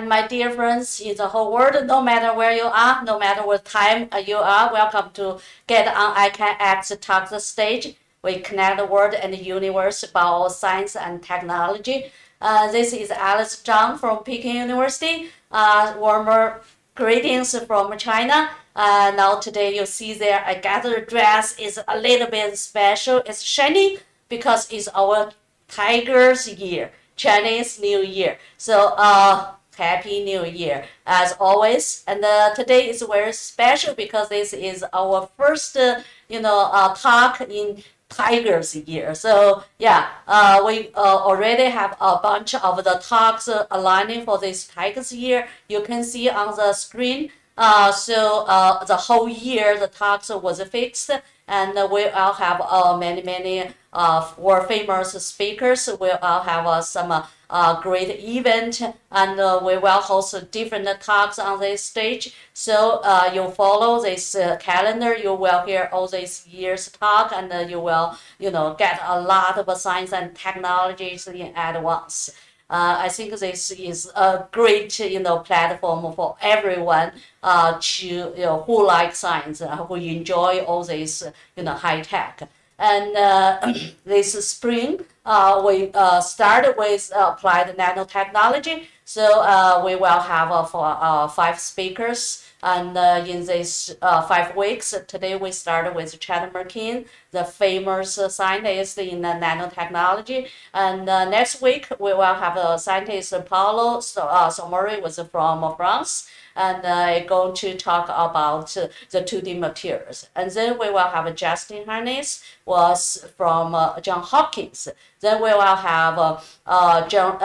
and my dear friends in the whole world, no matter where you are, no matter what time you are, welcome to get on ICANX Talk the stage. We connect the world and the universe about science and technology. Uh, this is Alice Zhang from Peking University. Uh, warmer greetings from China. Uh, now today you see there, I gathered dress is a little bit special. It's shiny because it's our Tiger's year, Chinese New Year. So uh, Happy New Year as always. And uh, today is very special because this is our first, uh, you know, uh, talk in Tigers year. So yeah, uh, we uh, already have a bunch of the talks uh, aligning for this Tigers year. You can see on the screen. Uh, so uh, the whole year the talks was fixed, and we all have uh, many many uh, world famous speakers. We all have uh, some. Uh, uh, great event and uh, we will host different talks on this stage. So uh, you follow this uh, calendar, you will hear all these years talk and you will, you know, get a lot of science and technologies in advance. Uh, I think this is a great, you know, platform for everyone uh, to, you know, who like science, uh, who enjoy all this, you know, high tech. And uh, this spring, uh, we uh, started with applied nanotechnology. So uh, we will have uh, for, uh, five speakers. And uh, in these uh, five weeks, today we started with Chad Mirkin, the famous uh, scientist in uh, nanotechnology. And uh, next week, we will have a scientist, Paulo so, uh, Samorì, was from France and uh, going to talk about the 2D materials. And then we will have Justin Hanes was from uh, John Hopkins. Then we will have uh, uh, John,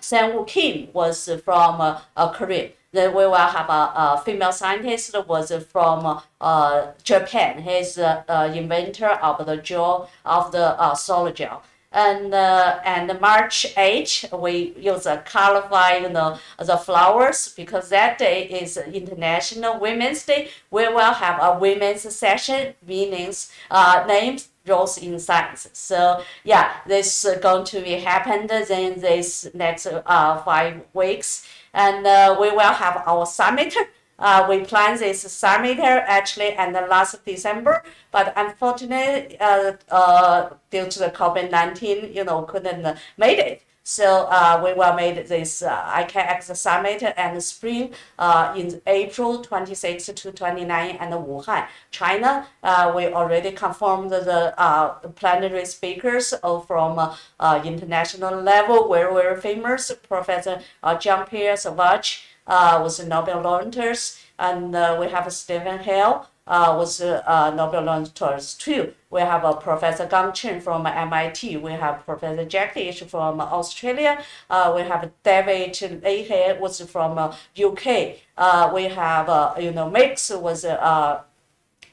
Sang Woo Kim was from Korea. Then we will have a, a female scientist was from uh, Japan. He's the uh, inventor of the gel of the uh, solid gel and uh, and March 8, we use a colorfy, you know, the flowers because that day is International Women's Day. We will have a women's session, meanings, uh, names, roles in science. So yeah, this is going to be happened in this next uh, five weeks, and uh, we will have our summit uh, we planned this summit actually the last December, but unfortunately, uh, uh, due to the COVID-19, you know, couldn't uh, make it. So uh, we will make this uh, ICANX summit and spring uh, in April 26 to 29 and Wuhan, China. Uh, we already confirmed the uh, plenary speakers from uh, international level, very, very famous, Professor uh, Jean-Pierre Sauvage, uh, was a Nobel laureate, and uh, we have Stefan Hell uh, was uh, Nobel laureate too. We have a Professor Gang Chen from MIT. We have Professor Jack Lish from Australia. Uh, we have David Leigh was from uh, UK. Uh, we have uh, you know Mix was uh,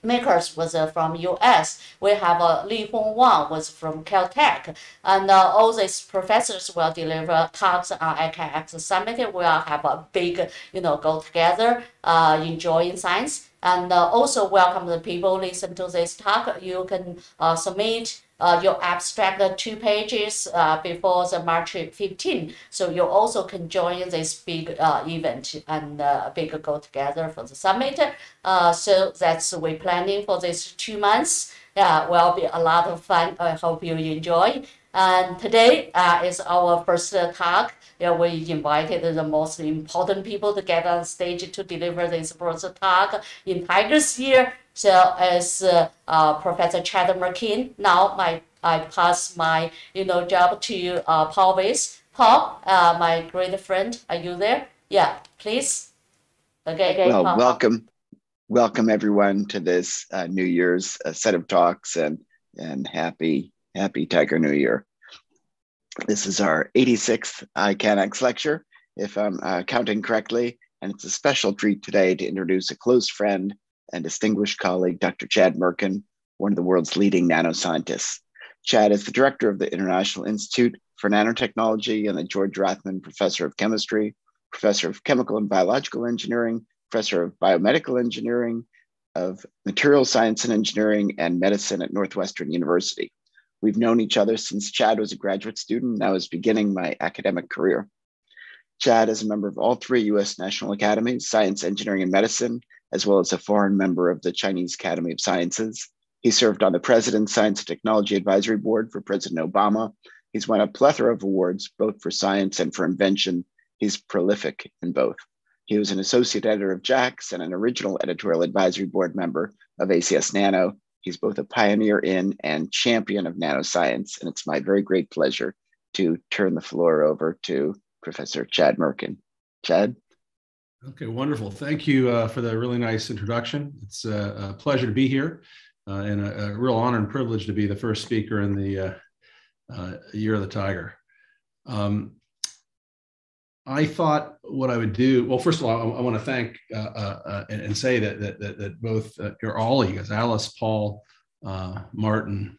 makers was uh, from US. We have uh, Li Hong Wang was from Caltech. And uh, all these professors will deliver talks on ICANX Summit. We'll have a big, you know, go together, uh, enjoying science. And also welcome the people listen to this talk. You can submit uh, your abstract the two pages uh, before the March 15. So you also can join this big uh, event and uh, big go together for the summit. Uh, so that's we planning for these two months. Yeah, will be a lot of fun. I hope you enjoy. And today uh, is our first talk. Yeah, we invited the most important people to get on stage to deliver this first talk in Tigers Year. So as uh, uh, Professor Chad Mirkin, now my I pass my you know job to uh, Paul Weiss. Paul, uh, my great friend, are you there? Yeah, please. Okay. okay well, Paul. welcome, welcome everyone to this uh, New Year's uh, set of talks and and happy happy Tiger New Year. This is our 86th ICANX lecture, if I'm uh, counting correctly, and it's a special treat today to introduce a close friend and distinguished colleague, Dr. Chad Mirkin, one of the world's leading nanoscientists. Chad is the director of the International Institute for Nanotechnology and the George Rathmann Professor of Chemistry, Professor of Chemical and Biological Engineering, Professor of Biomedical Engineering, of Material Science and Engineering and Medicine at Northwestern University. We've known each other since Chad was a graduate student and I was beginning my academic career. Chad is a member of all three US National Academies, Science, Engineering, and Medicine, as well as a foreign member of the Chinese Academy of Sciences. He served on the President's Science and Technology Advisory Board for President Obama. He's won a plethora of awards, both for science and for invention. He's prolific in both. He was an associate editor of JACS and an original editorial advisory board member of ACS Nano. He's both a pioneer in and champion of nanoscience, and it's my very great pleasure to turn the floor over to Professor Chad Mirkin. Chad? Okay, wonderful. Thank you uh, for the really nice introduction. It's a, a pleasure to be here uh, and a, a, real honor and privilege to be the first speaker in the uh, uh Year of the Tiger. Um, I thought what I would do. Well, first of all, I, I want to thank uh, uh, and, and, say that that, that, that both or all of you guys, Alice, Paul, Martin,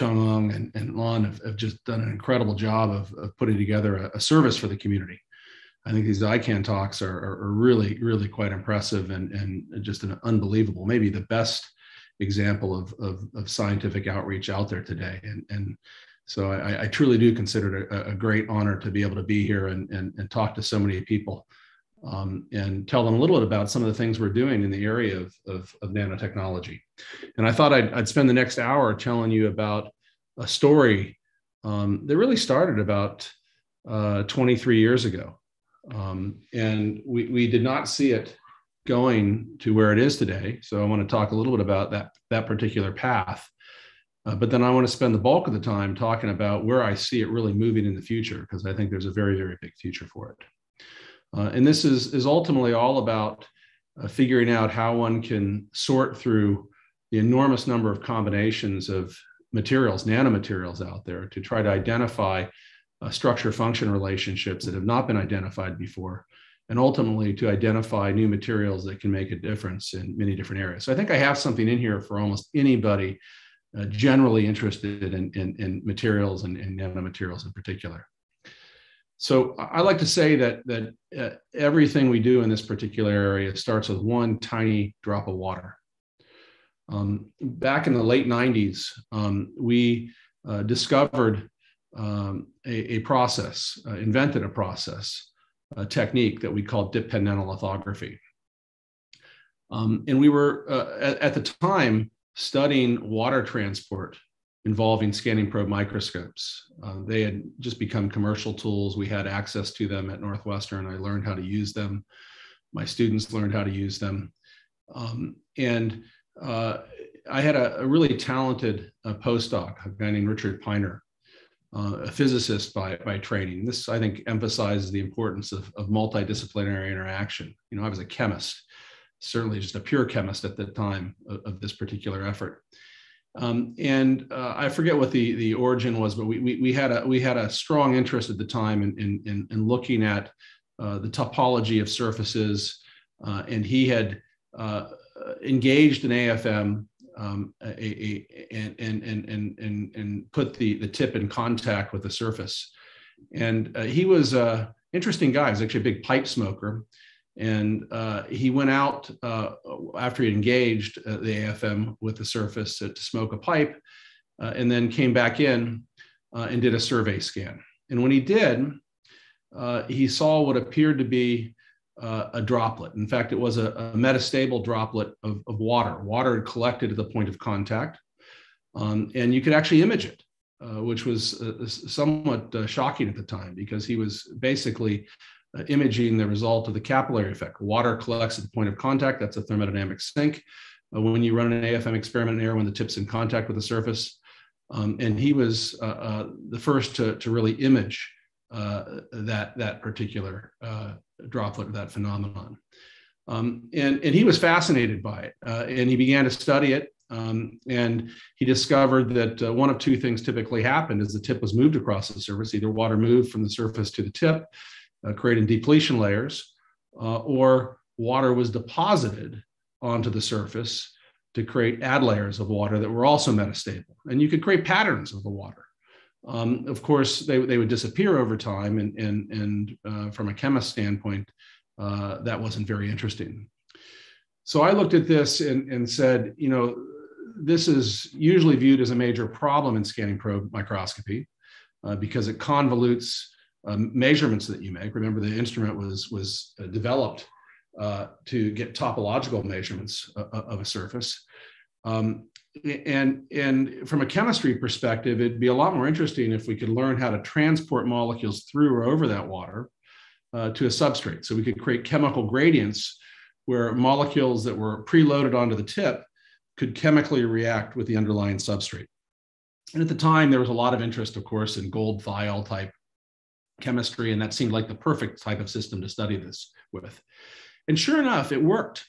um, and, and Lon have, have, just done an incredible job of, of putting together a, a, service for the community. I think these ICANX talks are, are, are, really, really quite impressive and, and just an unbelievable, maybe the best example of, of, of scientific outreach out there today. And, and so I, I truly do consider it a, a, great honor to be able to be here and, and, and talk to so many people um, and tell them a little bit about some of the things we're doing in the area of, of, of nanotechnology. And I thought I'd, I'd, spend the next hour telling you about a story um, that really started about uh, 23 years ago. Um, and we, we did not see it going to where it is today. So I want to talk a little bit about that, that particular path. Uh, but then I want to spend the bulk of the time talking about where I see it really moving in the future, because I think there's a very, very big future for it. Uh, and this is, is ultimately all about uh, figuring out how one can sort through the enormous number of combinations of materials, nanomaterials out there to try to identify uh, structure function relationships that have not been identified before, and ultimately to identify new materials that can make a difference in many different areas. So I think I have something in here for almost anybody uh, generally interested in, in, in materials and, nanomaterials in particular. So I like to say that that uh, everything we do in this particular area starts with one tiny drop of water. Um, back in the late 90s, um, we uh, discovered um, a, a, process, uh, invented a process, a technique that we called dip pen nanolithography. Um, and we were, uh, at, at the time, studying water transport involving scanning probe microscopes. Uh, they had just become commercial tools. We had access to them at Northwestern. I learned how to use them. My students learned how to use them. Um, and uh, I had a, a really talented uh, postdoc, a guy named Richard Piner, uh, a physicist by, by training. This, I think, emphasizes the importance of, of multidisciplinary interaction. You know, I was a chemist, certainly just a pure chemist at the time of, of this particular effort. Um, and uh, I forget what the, the origin was, but we, we, we, had a, we had a strong interest at the time in, in, in, in looking at uh, the topology of surfaces. Uh, and he had uh, engaged an AFM um, a, a, and, and, and, and, and put the, the tip in contact with the surface. And uh, he was an interesting guy. He's actually a big pipe smoker. And uh, he went out uh, after he engaged uh, the AFM with the surface to, to smoke a pipe, uh, and then came back in uh, and did a survey scan. And when he did, uh, he saw what appeared to be a droplet. In fact, it was a, a metastable droplet of, of, water. Water had collected at the point of contact, um, and you could actually image it. which was somewhat shocking at the time because he was basically uh, imaging the result of the capillary effect. Water collects at the point of contact. That's a thermodynamic sink. Uh, when you run an AFM experiment in air, when the tip's in contact with the surface, um, and he was uh, uh, the first to, to really image uh, that that particular uh, droplet, that phenomenon. Um, and, and he was fascinated by it, and he began to study it. Um, and he discovered that one of two things typically happened: is the tip was moved across the surface. Either water moved from the surface to the tip, uh, creating depletion layers, uh, or water was deposited onto the surface to create add layers of water that were also metastable. And you could create patterns of the water. Um, of course, they, they would disappear over time, and, and, and uh, from a chemist standpoint, uh, that wasn't very interesting. So I looked at this and, and said, you know, this is usually viewed as a major problem in scanning probe microscopy uh, because it convolutes um, measurements that you make. Remember, the instrument was was uh, developed uh, to get topological measurements uh, uh, of a surface. Um, and and from a chemistry perspective, it'd be a lot more interesting if we could learn how to transport molecules through or over that water uh, to a substrate. So we could create chemical gradients where molecules that were preloaded onto the tip could chemically react with the underlying substrate. And at the time, there was a lot of interest, of course, in gold thiol type chemistry, and that seemed like the perfect type of system to study this with. And sure enough, it worked.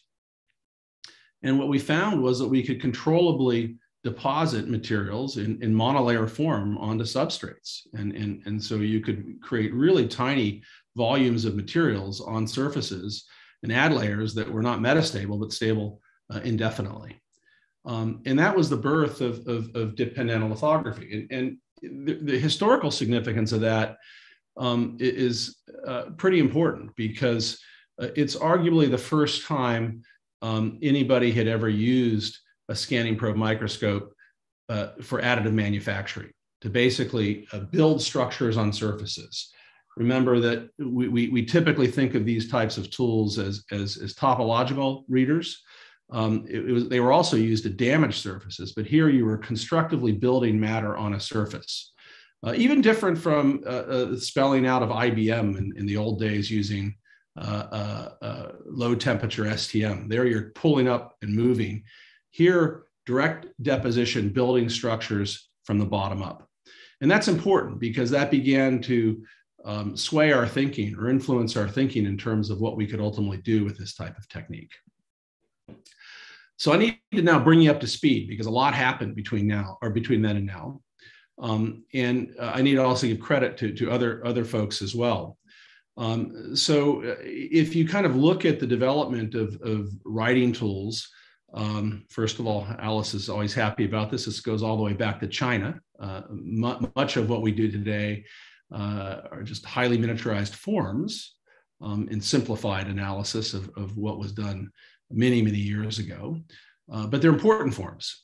And what we found was that we could controllably deposit materials in, in monolayer form onto substrates. And, and, and so you could create really tiny volumes of materials on surfaces and add layers that were not metastable, but stable uh, indefinitely. Um, and that was the birth of, of, of dip pen nanolithography. And, and the, the, historical significance of that um, is uh, pretty important because uh, it's arguably the first time um, anybody had ever used a scanning probe microscope uh, for additive manufacturing to basically uh, build structures on surfaces. Remember that we, we, we, typically think of these types of tools as, as, as topological readers. Um, it, it was, they were also used to damage surfaces, but here you were constructively building matter on a surface. Uh, even different from uh, uh, spelling out of IBM in, in the old days using uh, uh, low temperature STM. There you're pulling up and moving. Here, direct deposition building structures from the bottom up. And that's important because that began to um, sway our thinking or influence our thinking in terms of what we could ultimately do with this type of technique. So I need to now bring you up to speed because a lot happened between now or between then and now. Um, and uh, I need to also give credit to, to other, other folks as well. Um, so uh, if you kind of look at the development of, of writing tools, um, first of all, Alice is always happy about this. This goes all the way back to China. Uh, much of what we do today uh, are just highly miniaturized forms um, and simplified analysis of, of what was done many, many years ago. Uh, but they're important forms.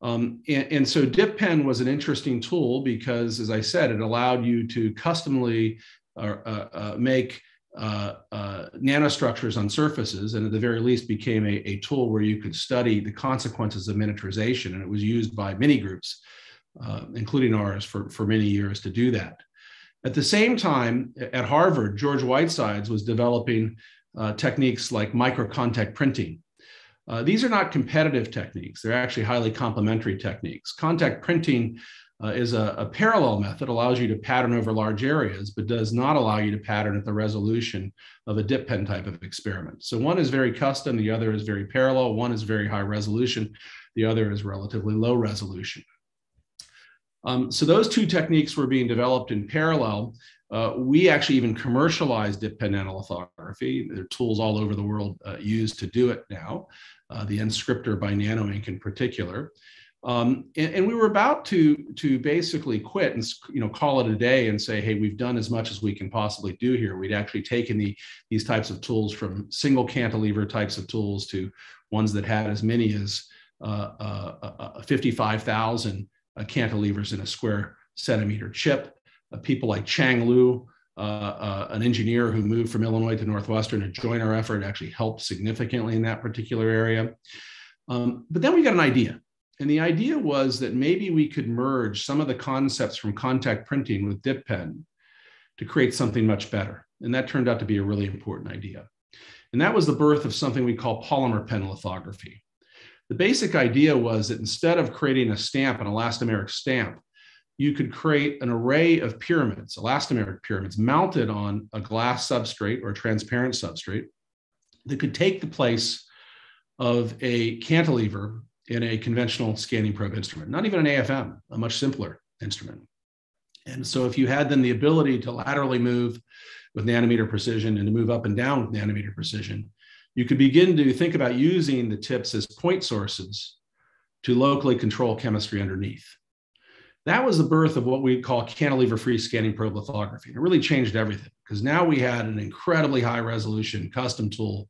Um, and, and, so DipPen was an interesting tool because, as I said, it allowed you to customly uh, uh, make uh, nanostructures on surfaces, and at the very least became a, a, tool where you could study the consequences of miniaturization. And it was used by many groups, including ours, for, for many years to do that. At the same time, at Harvard, George Whitesides was developing uh, techniques like microcontact printing. Uh, these are not competitive techniques, they're actually highly complementary techniques. Contact printing uh, is a, a, parallel method, allows you to pattern over large areas, but does not allow you to pattern at the resolution of a dip pen type of experiment. So one is very custom, the other is very parallel, one is very high resolution, the other is relatively low resolution. Um, so those two techniques were being developed in parallel. Uh, we actually even commercialized dip pen nanolithography. There are tools all over the world uh, used to do it now, uh, the NScriptor by NanoInk in particular. Um, and, and, we were about to to basically quit and you know call it a day and say, hey, we've done as much as we can possibly do here. We'd actually taken the these types of tools from single cantilever types of tools to ones that had as many as uh, uh, uh, 55,000 cantilevers in a square centimeter chip. people like Chang Liu, an engineer who moved from Illinois to Northwestern to join our effort, actually helped significantly in that particular area. Um, but then we got an idea and the idea was that maybe we could merge some of the concepts from contact printing with dip pen to create something much better. And that turned out to be a really important idea. And that was the birth of something we call polymer pen lithography. The basic idea was that instead of creating a stamp, an elastomeric stamp, you could create an array of pyramids, elastomeric pyramids, mounted on a glass substrate or a transparent substrate that could take the place of a cantilever in a conventional scanning probe instrument, not even an AFM, a much simpler instrument. And so if you had then the ability to laterally move with nanometer precision and to move up and down with nanometer precision, you could begin to think about using the tips as point sources to locally control chemistry underneath. That was the birth of what we call cantilever-free scanning probe lithography. It really changed everything because now we had an incredibly high resolution custom tool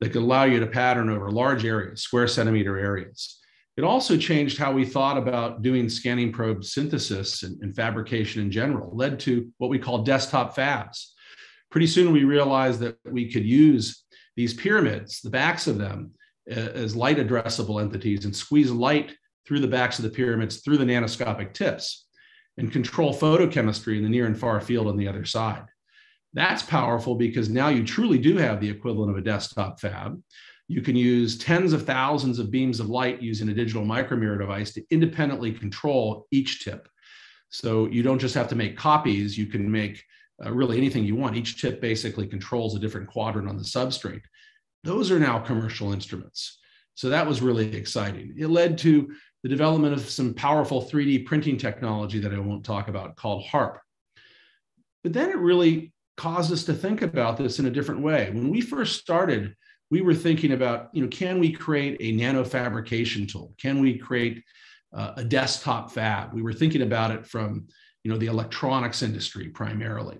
that could allow you to pattern over large areas, square centimeter areas. It also changed how we thought about doing scanning probe synthesis and, and fabrication in general, led to what we call desktop fabs. Pretty soon we realized that we could use these pyramids, the backs of them, as light addressable entities and squeeze light through the backs of the pyramids through the nanoscopic tips and control photochemistry in the near and far field on the other side. That's powerful because now you truly do have the equivalent of a desktop fab. You can use tens of thousands of beams of light using a digital micromirror device to independently control each tip. So you don't just have to make copies, you can make uh, really anything you want. Each tip basically controls a different quadrant on the substrate. Those are now commercial instruments. So that was really exciting. It led to the development of some powerful 3D printing technology that I won't talk about called HARP. But then it really caused us to think about this in a different way. When we first started, we were thinking about, you know, can we create a nanofabrication tool? Can we create uh, a desktop fab? We were thinking about it from, you know, the electronics industry primarily.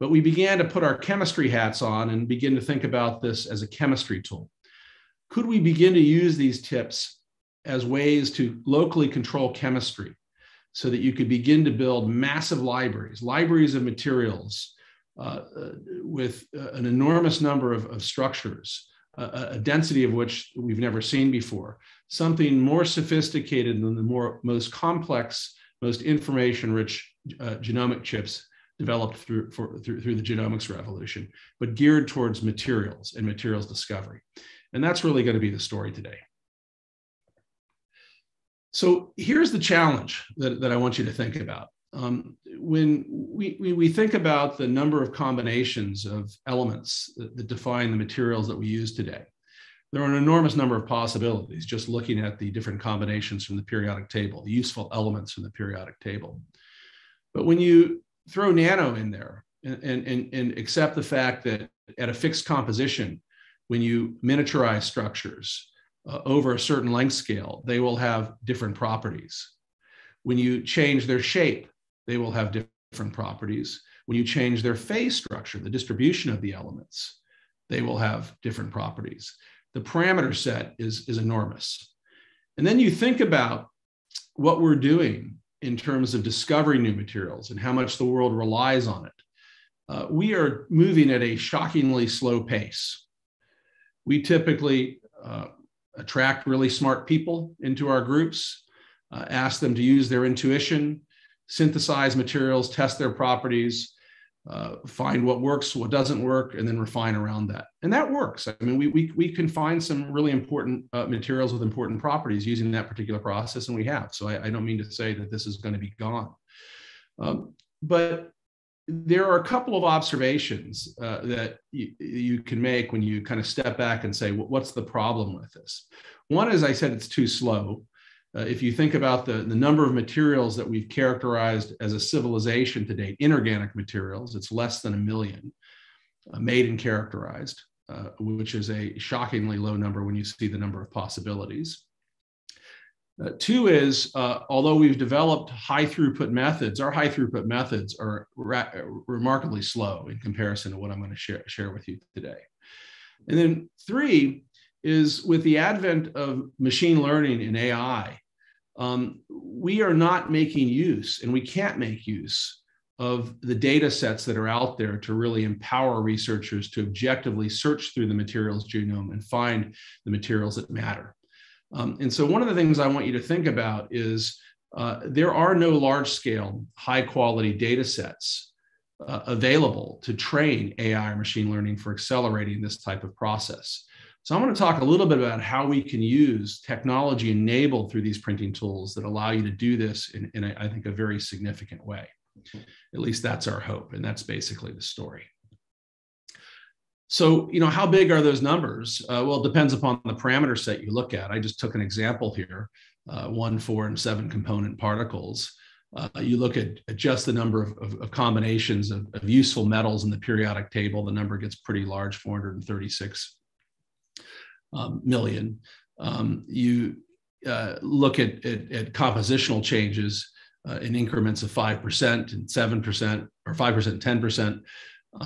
But we began to put our chemistry hats on and begin to think about this as a chemistry tool. Could we begin to use these tips as ways to locally control chemistry so that you could begin to build massive libraries, libraries of materials uh, uh, with uh, an enormous number of, of structures, uh, a density of which we've never seen before, something more sophisticated than the more most complex, most information-rich uh, genomic chips developed through, for, through, through the genomics revolution, but geared towards materials and materials discovery. And that's really going to be the story today. So here's the challenge that, that I want you to think about. Um, when we, we, we, think about the number of combinations of elements that, that, define the materials that we use today, there are an enormous number of possibilities just looking at the different combinations from the periodic table, the useful elements from the periodic table. But when you throw nano in there and, and, and accept the fact that at a fixed composition, when you miniaturize structures, uh, over a certain length scale, they will have different properties. When you change their shape, they will have different properties. When you change their phase structure, the distribution of the elements, they will have different properties. The parameter set is, is enormous. And then you think about what we're doing in terms of discovering new materials and how much the world relies on it. Uh, we are moving at a shockingly slow pace. We typically uh, attract really smart people into our groups, uh, ask them to use their intuition, synthesize materials, test their properties, uh, find what works, what doesn't work, and then refine around that. And that works. I mean, we, we, we can find some really important uh, materials with important properties using that particular process, and we have. So I, I don't mean to say that this is going to be gone. Um, but there are a couple of observations uh, that you, you, can make when you kind of step back and say, what's the problem with this? One is I said it's too slow. Uh, if you think about the, the number of materials that we've characterized as a civilization to date, inorganic materials, it's less than a million uh, made and characterized, uh, which is a shockingly low number when you see the number of possibilities. Uh, two is, uh, although we've developed high throughput methods, our high throughput methods are ra- remarkably slow in comparison to what I'm going to share, share with you today. And then three is with the advent of machine learning and AI, um, we are not making use and we can't make use of the data sets that are out there to really empower researchers to objectively search through the materials genome and find the materials that matter. Um, and so, one of the things I want you to think about is uh, there are no large scale, high quality data sets uh, available to train AI or machine learning for accelerating this type of process. So, I'm going to talk a little bit about how we can use technology enabled through these printing tools that allow you to do this in, in a, I think, a very significant way. At least that's our hope. And that's basically the story. So, you know, how big are those numbers? Uh, well, it depends upon the parameter set you look at. I just took an example here uh, one, four, and seven component particles. Uh, you look at, at, just the number of, of, of combinations of, of, useful metals in the periodic table, the number gets pretty large 436 um, million. Um, you uh, look at, at, at, compositional changes uh, in increments of 5% and 7%, or 5% and 10%.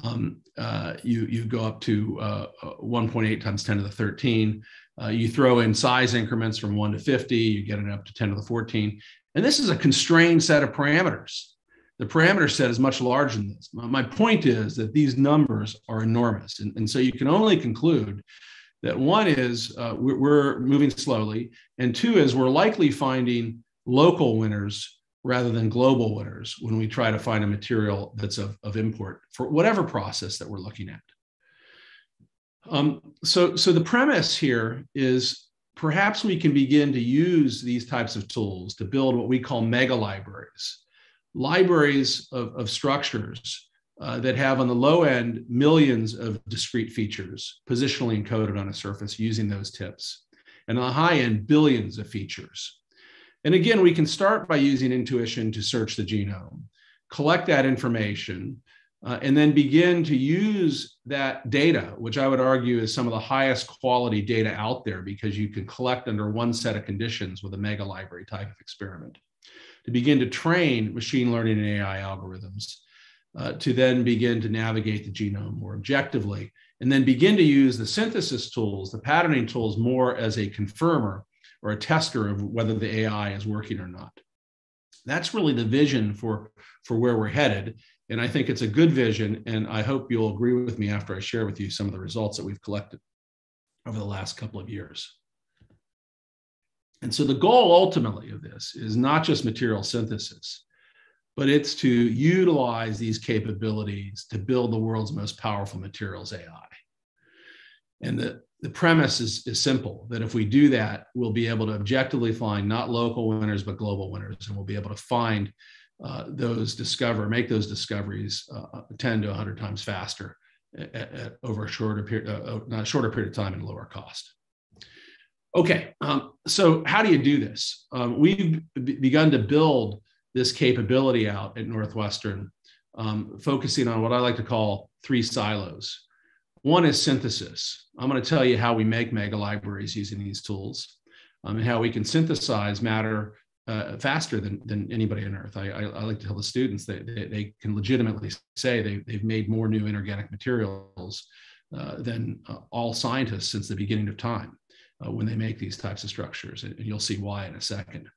Um, uh, you, you go up to uh, uh 1.8 times 10 to the 13. Uh, you throw in size increments from 1 to 50, you get it up to 10 to the 14. And this is a constrained set of parameters. The parameter set is much larger than this. My point is that these numbers are enormous. And, and so you can only conclude that one is uh, we're, we're moving slowly, and two is we're likely finding local winners rather than global winners when we try to find a material that's of, of import for whatever process that we're looking at. Um, so, so the premise here is perhaps we can begin to use these types of tools to build what we call mega libraries, libraries of, of structures uh, that have on the low end millions of discrete features positionally encoded on a surface using those tips, and on the high end, billions of features. And again, we can start by using intuition to search the genome, collect that information, uh, and then begin to use that data, which I would argue is some of the highest quality data out there because you can collect under one set of conditions with a mega library type of experiment, to begin to train machine learning and AI algorithms, uh, to then begin to navigate the genome more objectively, and then begin to use the synthesis tools, the patterning tools more as a confirmer or a tester of whether the AI is working or not. That's really the vision for, for where we're headed. And I think it's a good vision. And I hope you'll agree with me after I share with you some of the results that we've collected over the last couple of years. And so the goal ultimately of this is not just material synthesis, but it's to utilize these capabilities to build the world's most powerful materials AI. And the, the premise is, is simple that if we do that, we'll be able to objectively find not local winners, but global winners. And we'll be able to find uh, those discover, make those discoveries uh, 10 to 100 times faster at, at over a shorter period, uh, not a shorter period of time and lower cost. Okay, um, so how do you do this? Um, we've begun to build this capability out at Northwestern, um, focusing on what I like to call three silos. One is synthesis. I'm going to tell you how we make mega libraries using these tools um, and how we can synthesize matter uh, faster than, than anybody on earth. I, I, I, like to tell the students that they, they can legitimately say they, they've made more new inorganic materials uh, than uh, all scientists since the beginning of time uh, when they make these types of structures. And, you'll see why in a second.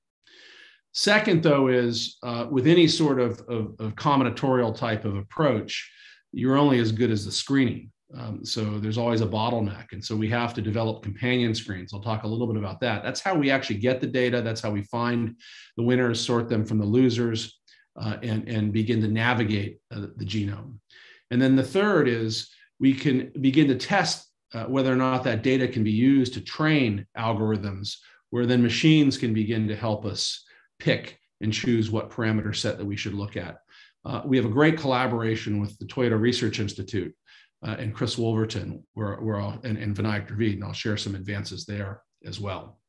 Second, though, is uh, with any sort of, of, of combinatorial type of approach, you're only as good as the screening. Um, so there's always a bottleneck. And so we have to develop companion screens. I'll talk a little bit about that. That's how we actually get the data. That's how we find the winners, sort them from the losers, uh, and, and begin to navigate uh, the genome. And then the third is we can begin to test uh, whether or not that data can be used to train algorithms, where then machines can begin to help us pick and choose what parameter set that we should look at. Uh, we have a great collaboration with the Toyota Research Institute uh, and Chris Wolverton we're, we're all, and, and Vinayak Dravid, and I'll share some advances there as well.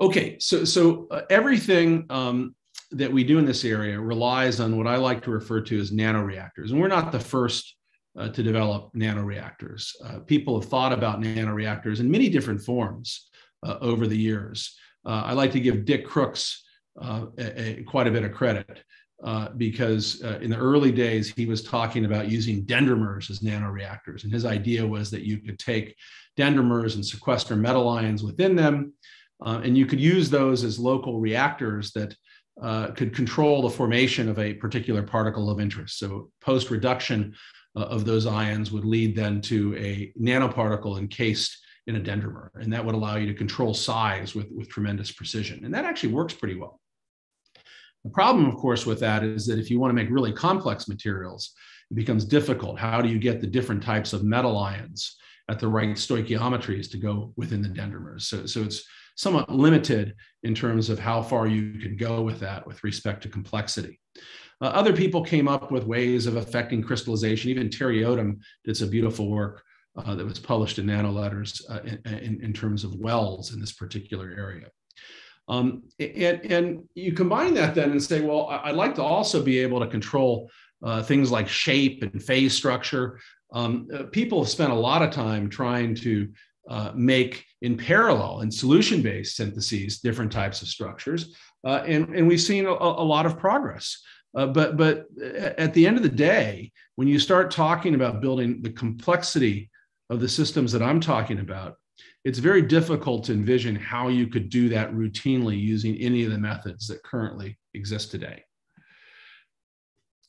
Okay, so, so uh, everything um, that we do in this area relies on what I like to refer to as nanoreactors. And we're not the first uh, to develop nanoreactors. Uh, people have thought about nanoreactors in many different forms uh, over the years. Uh, I like to give Dick Crooks a, a, quite a bit of credit uh, because uh, in the early days he was talking about using dendrimers as nanoreactors, and his idea was that you could take dendrimers and sequester metal ions within them, uh, and you could use those as local reactors that uh, could control the formation of a particular particle of interest. So post reduction uh, of those ions would lead then to a nanoparticle encased in a dendrimer, and that would allow you to control size with, with tremendous precision, and that actually works pretty well. The problem, of course, with that is that if you want to make really complex materials, it becomes difficult. How do you get the different types of metal ions at the right stoichiometries to go within the dendrimers? So, so it's somewhat limited in terms of how far you can go with that with respect to complexity. Uh, other people came up with ways of affecting crystallization. Even Teri Odom did some beautiful work uh, that was published in Nano Letters uh, in, in, in, terms of wells in this particular area. Um, and, and you combine that then and say, well, I'd like to also be able to control uh, things like shape and phase structure. Um, uh, people have spent a lot of time trying to uh, make in parallel in solution based syntheses different types of structures. Uh, and, and we've seen a, a, lot of progress. Uh, but but at the end of the day, when you start talking about building the complexity of the systems that I'm talking about, it's very difficult to envision how you could do that routinely using any of the methods that currently exist today.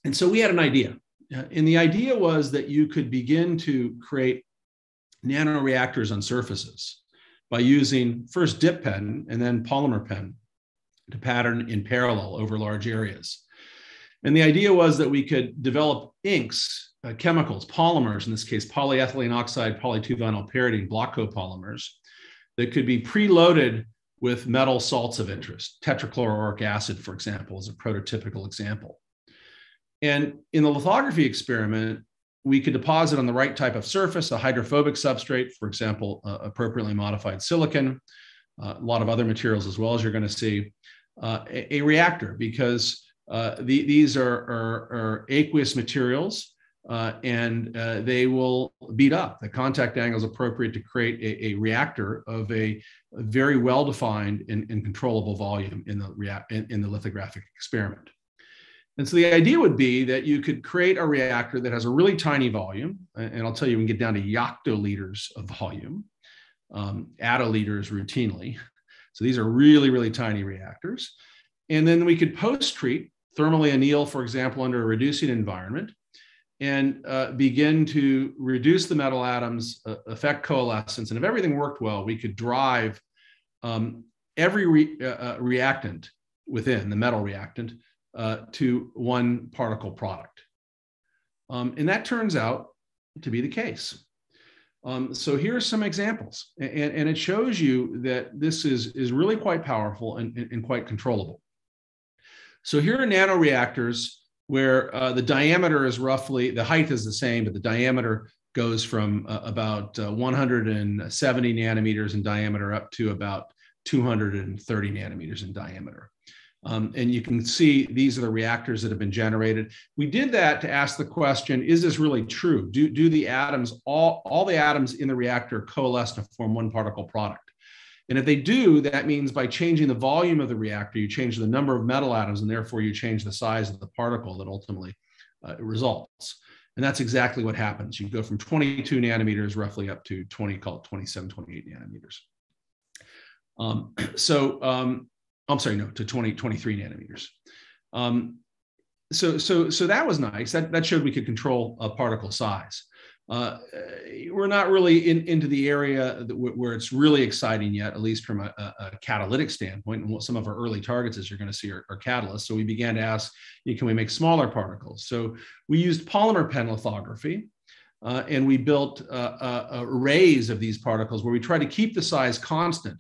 And so we had an idea. Uh, and the idea was that you could begin to create nanoreactors on surfaces by using first dip pen and then polymer pen to pattern in parallel over large areas. And the idea was that we could develop inks, uh, chemicals, polymers, in this case, polyethylene oxide, poly-2-vinyl pyridine block copolymers, that could be preloaded with metal salts of interest. Tetrachloroauric acid, for example, is a prototypical example. And in the lithography experiment, we could deposit on the right type of surface, a hydrophobic substrate, for example, uh, appropriately modified silicon, uh, a lot of other materials as well as you're going to see, uh, a, a, reactor because uh, the, these are, are, are, aqueous materials uh, and uh, they will beat up. The contact angle is appropriate to create a, a reactor of a, a very well-defined and, and, controllable volume in the, in, in the lithographic experiment. And so the idea would be that you could create a reactor that has a really tiny volume, and I'll tell you, we can get down to yoctoliters of volume, um, attoliters routinely. So these are really, really tiny reactors. And then we could post-treat thermally anneal, for example, under a reducing environment, and uh, begin to reduce the metal atoms, uh, affect coalescence. And if everything worked well, we could drive um, every re- uh, uh reactant within the metal reactant uh, to one particle product. Um, and that turns out to be the case. Um, so here are some examples, and, and, it shows you that this is, is really quite powerful and, and quite controllable. So here are nanoreactors where uh, the diameter is roughly, the height is the same, but the diameter goes from uh, about uh, 170 nanometers in diameter up to about 230 nanometers in diameter. Um, and you can see these are the reactors that have been generated. We did that to ask the question, is this really true? Do, do the atoms, all, all the atoms in the reactor coalesce to form one particle product? And if they do, that means by changing the volume of the reactor, you change the number of metal atoms, and therefore you change the size of the particle that ultimately uh, results. And that's exactly what happens. You go from 22 nanometers roughly up to 20, call it 27, 28 nanometers. Um, so um, I'm sorry, no, to 20, 23 nanometers. Um, so, so, so that was nice. That, that showed we could control a particle size. Uh, we're not really in, into the area where it's really exciting yet, at least from a, a, catalytic standpoint. And what some of our early targets, as you're going to see, are, are catalysts. So we began to ask, can we make smaller particles? So we used polymer pen lithography. Uh, and we built uh, uh arrays of these particles where we try to keep the size constant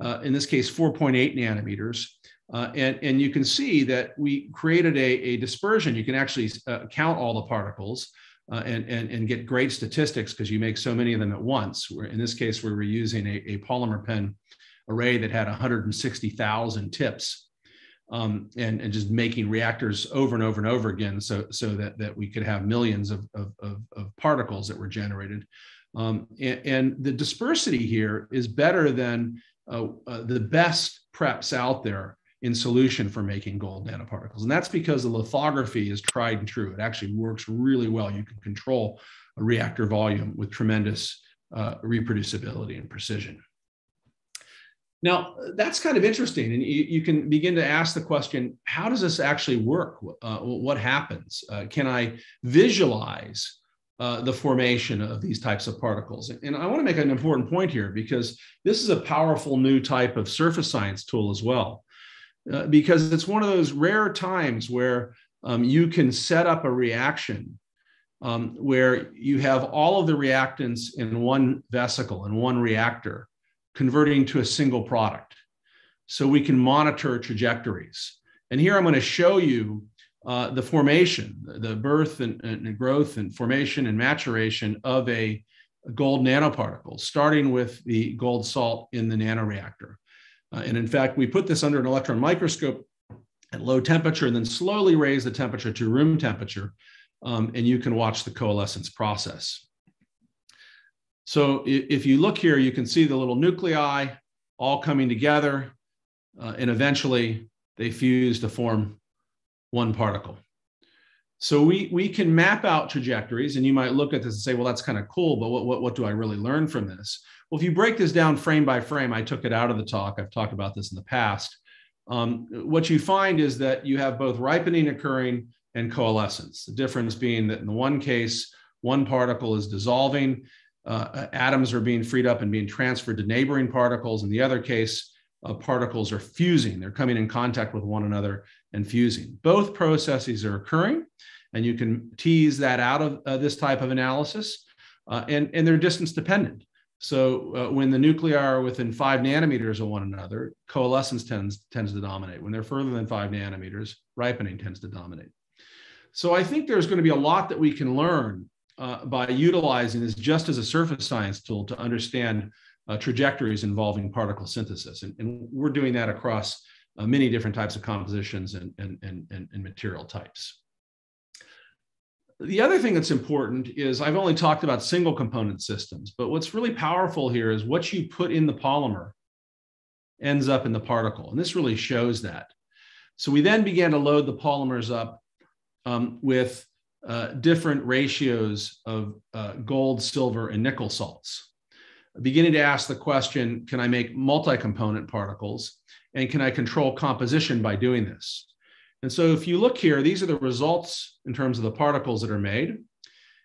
uh, in this case, 4.8 nanometers. Uh, and, and you can see that we created a, a dispersion. You can actually uh, count all the particles uh, and, and, and get great statistics because you make so many of them at once. We're, in this case, we were using a, a polymer pen array that had 160,000 tips um, and, and just making reactors over and over and over again so, so that, that we could have millions of, of, of, of particles that were generated. Um, and, and, the dispersity here is better than uh, uh, the best preps out there in solution for making gold nanoparticles. And that's because the lithography is tried and true. It actually works really well. You can control a reactor volume with tremendous uh, reproducibility and precision. Now, that's kind of interesting. And you, you, can begin to ask the question how does this actually work? Uh, what happens? Uh, can I visualize uh, the formation of these types of particles. And I want to make an important point here because this is a powerful new type of surface science tool as well, uh, because it's one of those rare times where um, you can set up a reaction um, where you have all of the reactants in one vesicle, in one reactor, converting to a single product. So we can monitor trajectories. And here I'm going to show you uh, the formation, the birth and, and, growth and formation and maturation of a gold nanoparticle, starting with the gold salt in the nanoreactor. Uh, and in fact, we put this under an electron microscope at low temperature and then slowly raise the temperature to room temperature. Um, and you can watch the coalescence process. So if you look here, you can see the little nuclei all coming together, uh, and eventually they fuse to form one particle. So we, we can map out trajectories, and you might look at this and say, well, that's kind of cool, but what, what, what do I really learn from this? Well, if you break this down frame by frame, I took it out of the talk. I've talked about this in the past. Um, what you find is that you have both ripening occurring and coalescence. The difference being that in the one case, one particle is dissolving, uh, atoms are being freed up and being transferred to neighboring particles. In the other case, uh, particles are fusing, they're coming in contact with one another and fusing. Both processes are occurring, and you can tease that out of uh, this type of analysis, uh, and, and they're distance dependent. So uh, when the nuclei are within five nanometers of one another, coalescence tends, tends to dominate. When they're further than five nanometers, ripening tends to dominate. So I think there's going to be a lot that we can learn uh, by utilizing this just as a surface science tool to understand uh, trajectories involving particle synthesis. And, and we're doing that across uh, many different types of compositions and, and, and, and material types. The other thing that's important is I've only talked about single component systems, but what's really powerful here is what you put in the polymer ends up in the particle. And this really shows that. So we then began to load the polymers up um, with uh, different ratios of uh, gold, silver, and nickel salts. Beginning to ask the question can I make multi component particles? And can I control composition by doing this? And so if you look here, these are the results in terms of the particles that are made.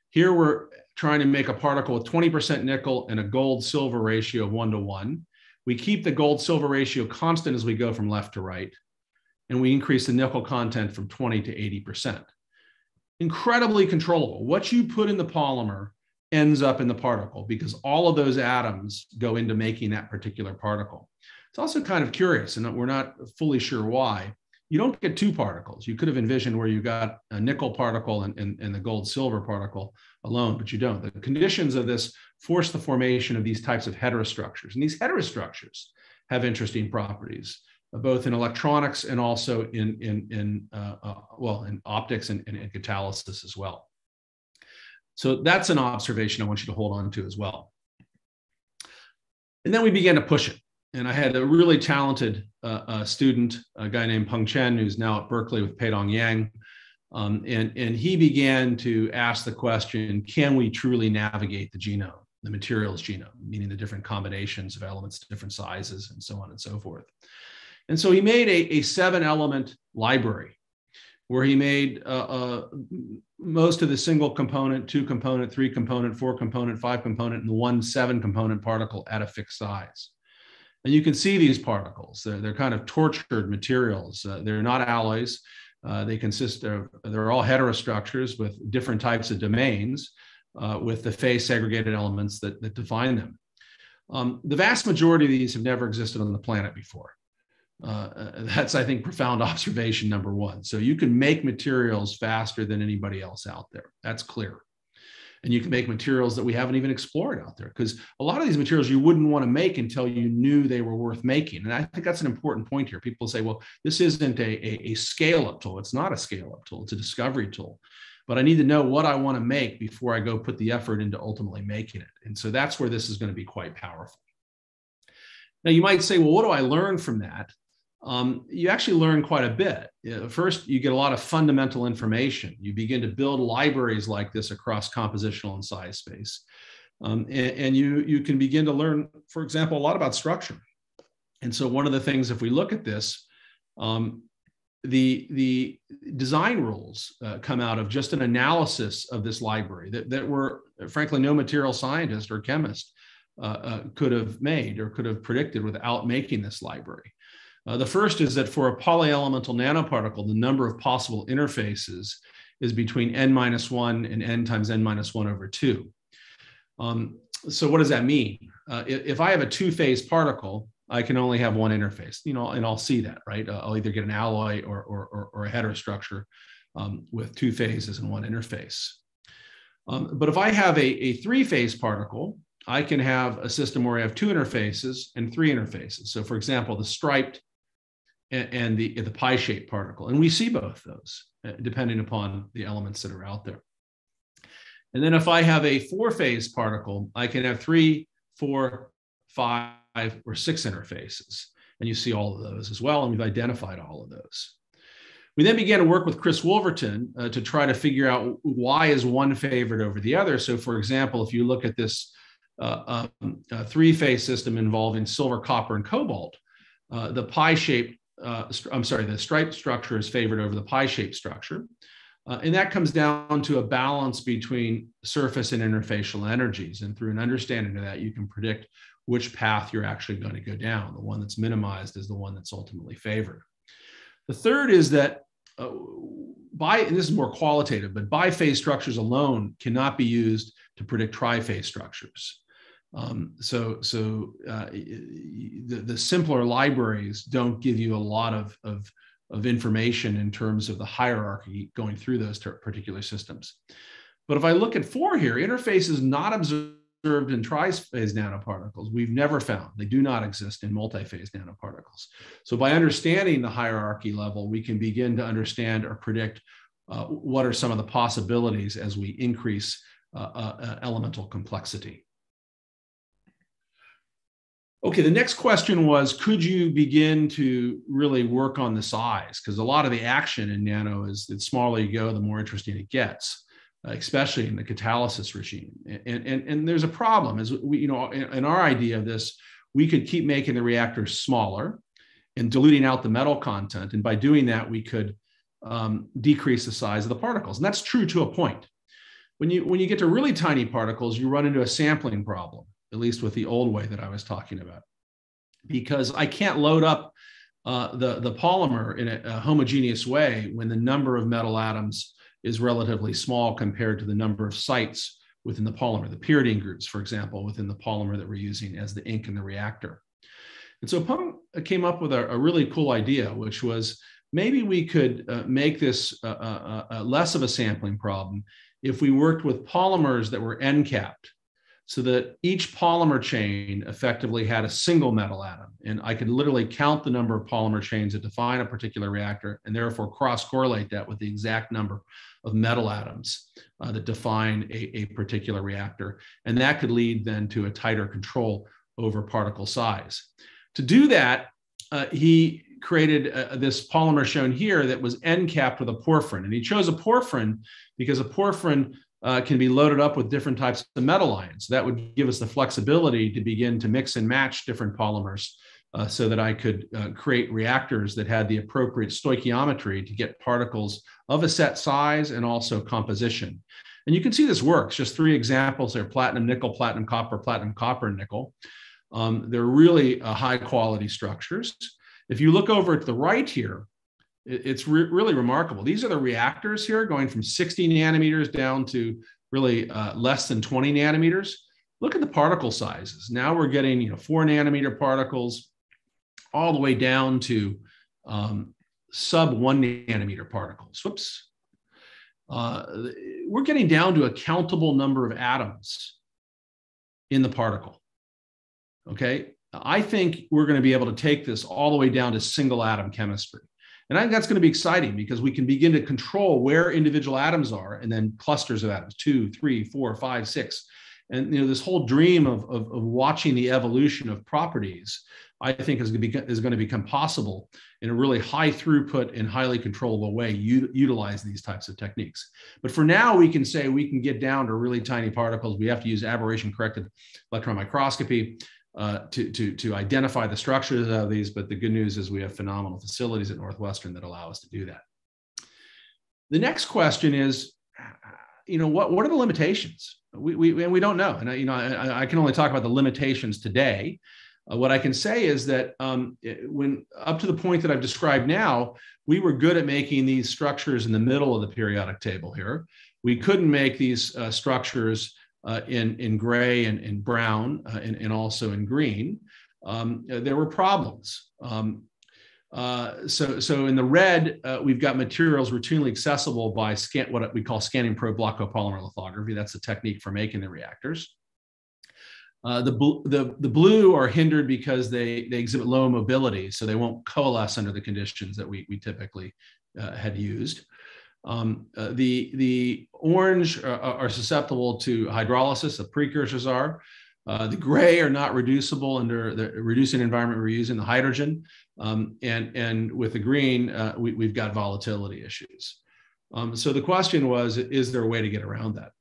Here we're trying to make a particle with 20% nickel and a gold silver ratio of one to one. We keep the gold silver ratio constant as we go from left to right, and we increase the nickel content from 20 to 80% incredibly controllable. What you put in the polymer ends up in the particle because all of those atoms go into making that particular particle. It's also kind of curious, and we're not fully sure why. You don't get two particles. You could have envisioned where you got a nickel particle and, and, and the gold silver particle alone, but you don't. The conditions of this force the formation of these types of heterostructures. And these heterostructures have interesting properties both in electronics and also in, in, in uh, uh, well, in optics and, and, and catalysis as well. So that's an observation I want you to hold on to as well. And then we began to push it. And I had a really talented uh, uh, student, a guy named Peng Chen, who's now at Berkeley with Peidong Yang. Um, and, and he began to ask the question can we truly navigate the genome, the materials genome, meaning the different combinations of elements, different sizes, and so on and so forth. And so he made a, a seven element library where he made uh, uh, most of the single component, two component, three component, four component, five component, and the one seven component particle at a fixed size. And you can see these particles. They're, they're kind of tortured materials. Uh, they're not alloys. Uh, they consist of, they're all heterostructures with different types of domains uh, with the phase segregated elements that, that define them. Um, the vast majority of these have never existed on the planet before. Uh, that's, I think, profound observation number one. So you can make materials faster than anybody else out there. That's clear. And you can make materials that we haven't even explored out there because a lot of these materials you wouldn't want to make until you knew they were worth making. And I think that's an important point here. People say, well, this isn't a, a, a scale up tool. It's not a scale up tool, it's a discovery tool. But I need to know what I want to make before I go put the effort into ultimately making it. And so that's where this is going to be quite powerful. Now, you might say, well, what do I learn from that? Um, you actually learn quite a bit. First, you get a lot of fundamental information. You begin to build libraries like this across compositional and size space. Um, and, and, you, you can begin to learn, for example, a lot about structure. And so one of the things, if we look at this, um, the, the design rules uh, come out of just an analysis of this library that, that were, frankly, no material scientist or chemist uh, uh, could have made or could have predicted without making this library. Uh, the first is that for a polyelemental nanoparticle, the number of possible interfaces is between n minus 1 and n times n minus 1 over 2. Um, so what does that mean? Uh, if I have a two-phase particle, I can only have one interface, you know, and I'll see that, right? Uh, I'll either get an alloy or, or, or, or a heterostructure um, with two phases and one interface. Um, but if I have a, a three-phase particle, I can have a system where I have two interfaces and three interfaces. So for example, the striped and, the, the pi-shaped particle. And we see both those uh, depending upon the elements that are out there. And then if I have a four-phase particle, I can have three, four, five, or six interfaces. And you see all of those as well, and we've identified all of those. We then began to work with Chris Wolverton uh, to try to figure out why is one favored over the other. So, for example, if you look at this uh, um, uh, three-phase system involving silver, copper, and cobalt, uh, the pie-shaped, uh, I'm sorry, the stripe structure is favored over the pie-shaped structure. Uh, and that comes down to a balance between surface and interfacial energies. And through an understanding of that, you can predict which path you're actually going to go down. The one that's minimized is the one that's ultimately favored. The third is that uh, bi, and this is more qualitative, but biphase structures alone cannot be used to predict triphase structures. Um, so so uh, the, the simpler libraries don't give you a lot of, of, of information in terms of the hierarchy going through those particular systems. But if I look at four here, interfaces not observed observed in triphase nanoparticles, we've never found. They do not exist in multiphase nanoparticles. So by understanding the hierarchy level, we can begin to understand or predict uh, what are some of the possibilities as we increase uh, uh, uh elemental complexity. Okay, the next question was, could you begin to really work on the size? Because a lot of the action in nano is the smaller you go, the more interesting it gets especially in the catalysis regime. And, and, and there's a problem is we, you know, in, in, our idea of this, we could keep making the reactors smaller and diluting out the metal content. And by doing that, we could um, decrease the size of the particles. And that's true to a point. When you, when you get to really tiny particles, you run into a sampling problem, at least with the old way that I was talking about, because I can't load up uh, the, the polymer in a, a homogeneous way when the number of metal atoms is relatively small compared to the number of sites within the polymer, the pyridine groups, for example, within the polymer that we're using as the ink in the reactor. And so Peng came up with a, a really cool idea, which was maybe we could uh, make this uh, uh, uh less of a sampling problem if we worked with polymers that were end capped so that each polymer chain effectively had a single metal atom. And I could literally count the number of polymer chains that define a particular reactor and therefore cross correlate that with the exact number of metal atoms uh, that define a, a particular reactor. And that could lead then to a tighter control over particle size. To do that, uh, he created uh, this polymer shown here that was end capped with a porphyrin. And he chose a porphyrin because a porphyrin uh, can be loaded up with different types of metal ions. That would give us the flexibility to begin to mix and match different polymers uh, so that I could uh, create reactors that had the appropriate stoichiometry to get particles of a set size and also composition. And you can see this works. Just three examples there, platinum, nickel, platinum, copper, platinum, copper, nickel. Um, they're really uh, high quality structures. If you look over at the right here, it's re really remarkable. These are the reactors here going from 60 nanometers down to really uh, less than 20 nanometers. Look at the particle sizes. Now we're getting you know, four nanometer particles, all the way down to um, sub one nanometer particles. Whoops. Uh, we're getting down to a countable number of atoms in the particle. Okay. I think we're going to be able to take this all the way down to single atom chemistry. And I think that's going to be exciting because we can begin to control where individual atoms are and then clusters of atoms two, three, four, five, six. And you know, this whole dream of, of, of watching the evolution of properties I think is going, to be, is going to become possible in a really high throughput and highly controllable way, u- utilize these types of techniques. But for now, we can say we can get down to really tiny particles. We have to use aberration corrected electron microscopy uh, to, to, to identify the structures of these. But the good news is we have phenomenal facilities at Northwestern that allow us to do that. The next question is, you know, what, what are the limitations? We, we, and we don't know. And, I, you know, I, I can only talk about the limitations today. Uh, what I can say is that um, when up to the point that I've described now, we were good at making these structures in the middle of the periodic table here. We couldn't make these uh, structures uh, in, in gray and, in brown uh, and, and, also in green. Um, there were problems. Um, uh, so, so in the red, uh, we've got materials routinely accessible by scan, what we call scanning probe block copolymer lithography. That's the technique for making the reactors. Uh, the, the, the blue are hindered because they, they exhibit low mobility, so they won't coalesce under the conditions that we, we typically uh, had used. Um, uh, the, the orange are, are, susceptible to hydrolysis, the precursors are. Uh, the gray are not reducible under the reducing environment we're using, the hydrogen. Um, and, and with the green, uh, we, have got volatility issues. Um, so the question was, is there a way to get around that?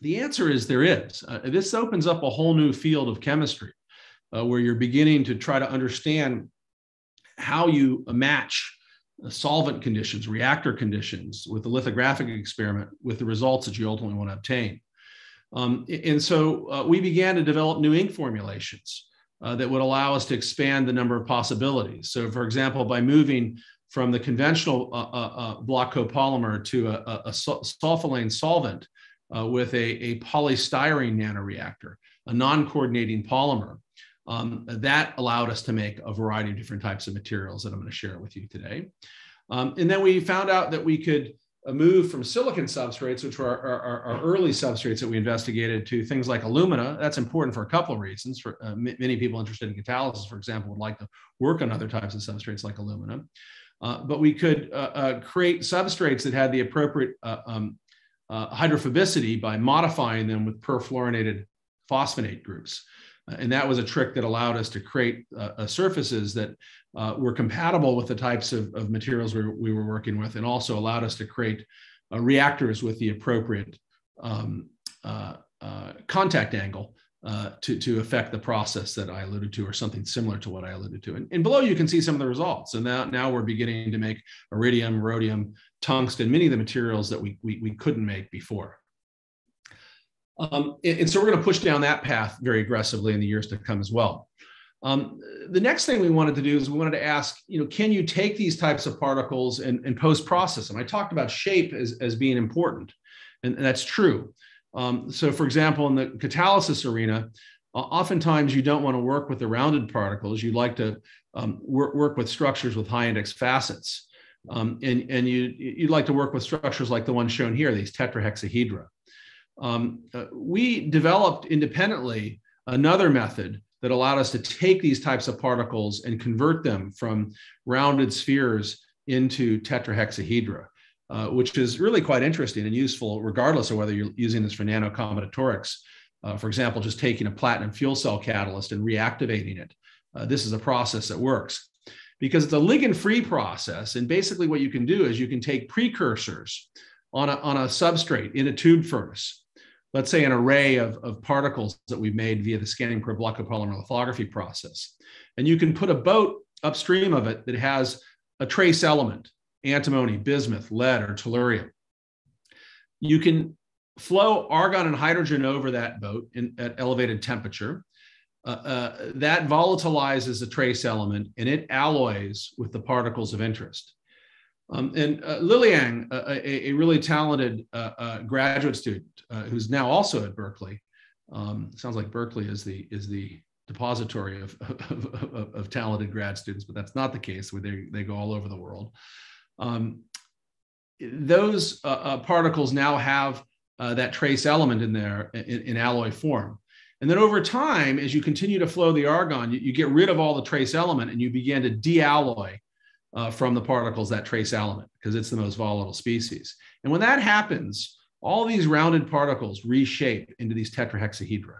The answer is there is. Uh, this opens up a whole new field of chemistry uh, where you're beginning to try to understand how you match solvent conditions, reactor conditions with the lithographic experiment with the results that you ultimately want to obtain. Um, and so uh, we began to develop new ink formulations uh, that would allow us to expand the number of possibilities. So, for example, by moving from the conventional uh, uh, uh block copolymer to a, a, a solvent uh, with a, a polystyrene nanoreactor, a non coordinating polymer, um, that allowed us to make a variety of different types of materials that I'm going to share with you today. Um, and then we found out that we could uh, move from silicon substrates, which were our, our, our, early substrates that we investigated, to things like alumina. That's important for a couple of reasons. For uh, many people interested in catalysis, for example, would like to work on other types of substrates like aluminum. Uh, but we could uh, uh create substrates that had the appropriate uh, um, hydrophobicity by modifying them with perfluorinated phosphonate groups. Uh, and that was a trick that allowed us to create uh, surfaces that uh, were compatible with the types of, of materials we, we, were working with and also allowed us to create uh, reactors with the appropriate um, uh, uh, contact angle to, to affect the process that I alluded to or something similar to what I alluded to. And, and below you can see some of the results. And now, now we're beginning to make iridium, rhodium, tungsten, many of the materials that we, we, we couldn't make before. Um, and, and, so we're going to push down that path very aggressively in the years to come as well. Um, the next thing we wanted to do is we wanted to ask, you know, can you take these types of particles and, and post process them? I talked about shape as, as being important, and, and that's true. Um, so, for example, in the catalysis arena, uh, oftentimes you don't want to work with the rounded particles. You'd like to um, work, work with structures with high index facets. Um, and and you, you'd like to work with structures like the one shown here, these tetrahexahedra um, uh, we developed independently another method that allowed us to take these types of particles and convert them from rounded spheres into tetrahexahedra, uh, which is really quite interesting and useful, regardless of whether you're using this for nanocombinatorics. Uh, for example, just taking a platinum fuel cell catalyst and reactivating it. Uh, this is a process that works because it's a ligand free process. And basically, what you can do is you can take precursors on a, on a substrate in a tube furnace let's say an array of, of particles that we've made via the scanning probe block copolymer lithography process. And you can put a boat upstream of it that has a trace element, antimony, bismuth, lead, or tellurium. You can flow argon and hydrogen over that boat in, at elevated temperature. Uh, uh, that volatilizes the trace element and it alloys with the particles of interest. Um, and uh, Liliang, a, a, really talented uh, uh, graduate student uh, who's now also at Berkeley, um, sounds like Berkeley is the is the depository of, of, of, of, talented grad students, but that's not the case. Where they they go all over the world. Um, those uh, uh, particles now have that trace element in there in, in, alloy form. And then over time, as you continue to flow the argon, you, you get rid of all the trace element and you begin to dealloy uh, from the particles that trace element because it's the most volatile species. And when that happens, all these rounded particles reshape into these tetrahexahedra.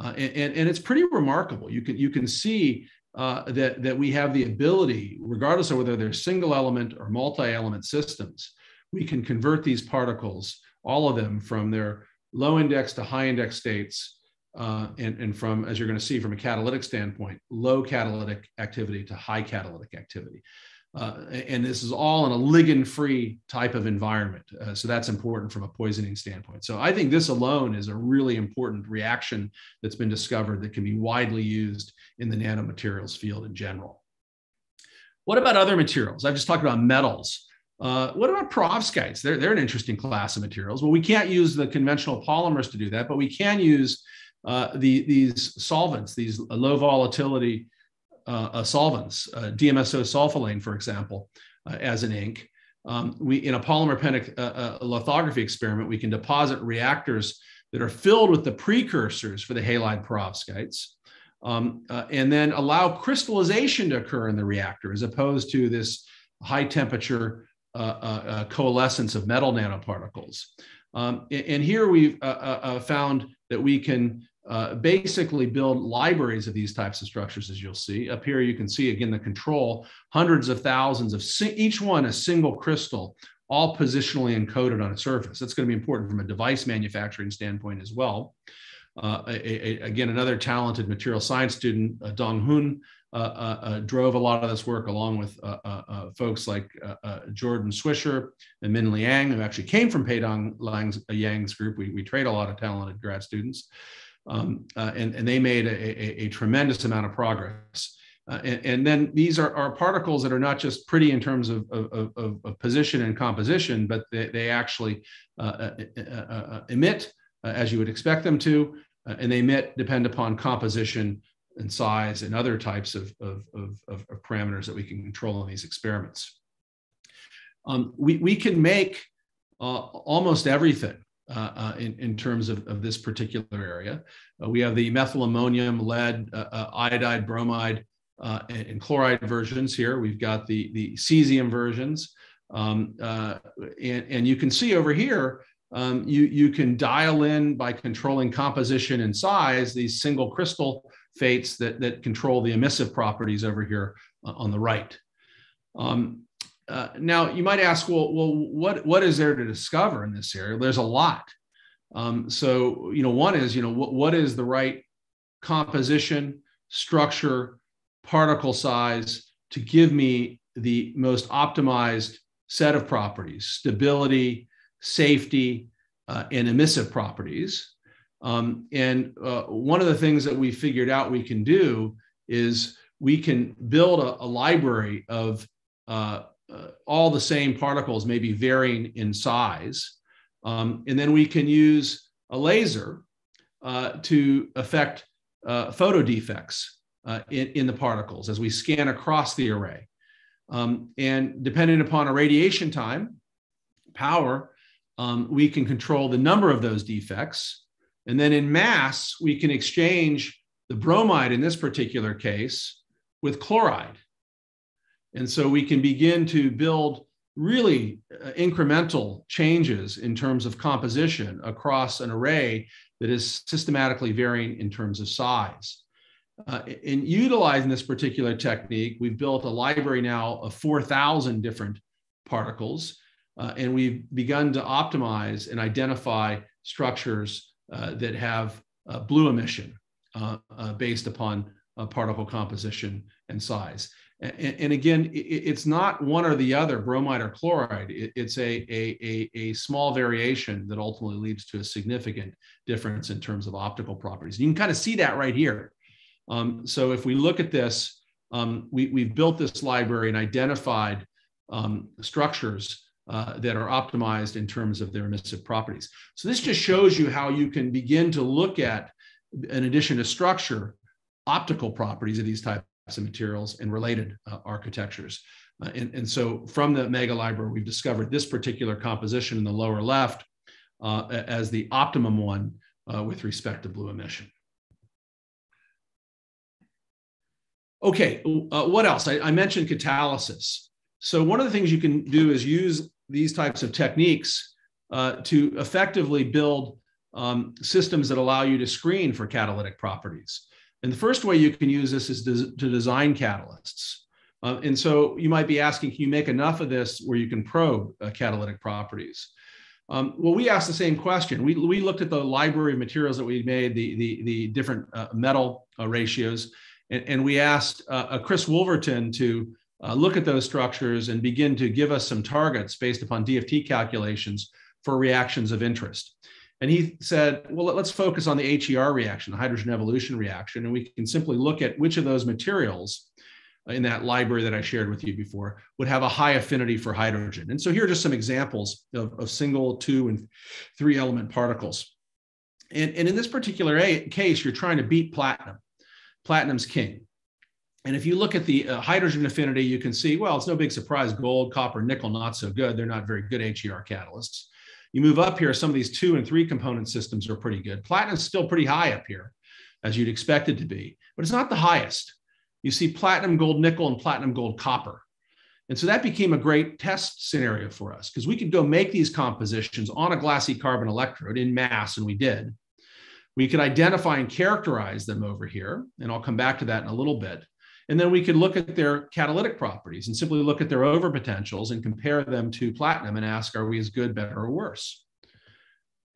Uh, and, and, it's pretty remarkable. You can, you can see uh, that, that we have the ability, regardless of whether they're single element or multi element systems, we can convert these particles, all of them, from their low index to high index states. Uh, and, and from, as you're going to see from a catalytic standpoint, low catalytic activity to high catalytic activity. Uh, and this is all in a ligand free type of environment. Uh, so that's important from a poisoning standpoint. So I think this alone is a really important reaction that's been discovered that can be widely used in the nanomaterials field in general. What about other materials? I've just talked about metals. Uh, what about perovskites? They're, they're an interesting class of materials. Well, we can't use the conventional polymers to do that, but we can use uh, the, these solvents, these low volatility solvents, uh, DMSO sulfolane, for example, uh, as an ink. Um, we, in a polymer pen uh, uh, lithography experiment, we can deposit reactors that are filled with the precursors for the halide perovskites, um, and then allow crystallization to occur in the reactor, as opposed to this high temperature coalescence of metal nanoparticles. Um, and here we've found that we can uh, basically build libraries of these types of structures, as you'll see. Up here, you can see again the control, hundreds of thousands of each one a single crystal, all positionally encoded on a surface. That's going to be important from a device manufacturing standpoint as well. Uh, a, a, again, another talented material science student, uh, Dong Hun, uh, uh, uh drove a lot of this work along with folks like Jordan Swisher and Min Liang, who actually came from Peidong Yang's group. We, we trade a lot of talented grad students. Um, uh, and, and they made a, a, a, tremendous amount of progress. Uh, and, and, then these are, are, particles that are not just pretty in terms of, of, of, of position and composition, but they, they actually uh, uh, uh, uh emit as you would expect them to, and they emit depend upon composition and size and other types of, of, parameters that we can control in these experiments. Um, we, we can make almost everything uh, uh, in, in terms of, of this particular area. Uh, we have the methyl ammonium, lead, uh, uh, iodide, bromide, uh, and, and, chloride versions here. We've got the, the cesium versions. Um, and, and you can see over here, um, you, you can dial in by controlling composition and size these single crystal fates that, that control the emissive properties over here on the right. Um, uh, now you might ask, well, well, what what is there to discover in this area? There's a lot. Um, so you know, one is you know what, what is the right composition, structure, particle size to give me the most optimized set of properties: stability, safety, uh, and emissive properties. Um, and uh, one of the things that we figured out we can do is we can build a, a library of uh, uh, all the same particles, maybe varying in size. Um, and then we can use a laser uh, to affect uh, photo defects uh, in, in, the particles as we scan across the array. Um, and depending upon a radiation time, power, um, we can control the number of those defects. And then in mass, we can exchange the bromide in this particular case with chloride. And so we can begin to build really uh, incremental changes in terms of composition across an array that is systematically varying in terms of size. Uh, in utilizing this particular technique, we've built a library now of 4,000 different particles, uh, and we've begun to optimize and identify structures uh, that have uh, blue emission uh, based upon particle composition and size. And, again, it's not one or the other, bromide or chloride. It's a, a, a, a, small variation that ultimately leads to a significant difference in terms of optical properties. You can kind of see that right here. Um, so if we look at this, um, we, we've built this library and identified um, structures uh, that are optimized in terms of their emissive properties. So this just shows you how you can begin to look at, in addition to structure, optical properties of these types of materials and related uh, architectures. Uh, and, and, so from the mega library, we've discovered this particular composition in the lower left uh, as the optimum one uh, with respect to blue emission. Okay, uh, what else? I, I mentioned catalysis. So one of the things you can do is use these types of techniques uh, to effectively build um, systems that allow you to screen for catalytic properties. And the first way you can use this is to, design catalysts. Uh, and so you might be asking, can you make enough of this where you can probe uh, catalytic properties? Um, well, we asked the same question. We, we looked at the library of materials that we made, the, the, the different uh, metal uh, ratios, and, and, we asked uh, uh, Chris Wolverton to look at those structures and begin to give us some targets based upon DFT calculations for reactions of interest. And he said, well, let's focus on the HER reaction, the hydrogen evolution reaction, and we can simply look at which of those materials in that library that I shared with you before would have a high affinity for hydrogen. And so here are just some examples of, of single, two, and three element particles. And, and in this particular case, you're trying to beat platinum. Platinum's king. And if you look at the uh, hydrogen affinity, you can see, well, it's no big surprise, gold, copper, nickel, not so good. They're not very good HER catalysts. You move up here, some of these two and three component systems are pretty good. Platinum's still pretty high up here, as you'd expect it to be, but it's not the highest. You see platinum, gold, nickel, and platinum, gold, copper. And so that became a great test scenario for us because we could go make these compositions on a glassy carbon electrode in mass, and we did. We could identify and characterize them over here, and I'll come back to that in a little bit. And then we could look at their catalytic properties and simply look at their over potentials and compare them to platinum and ask, are we as good, better, or worse?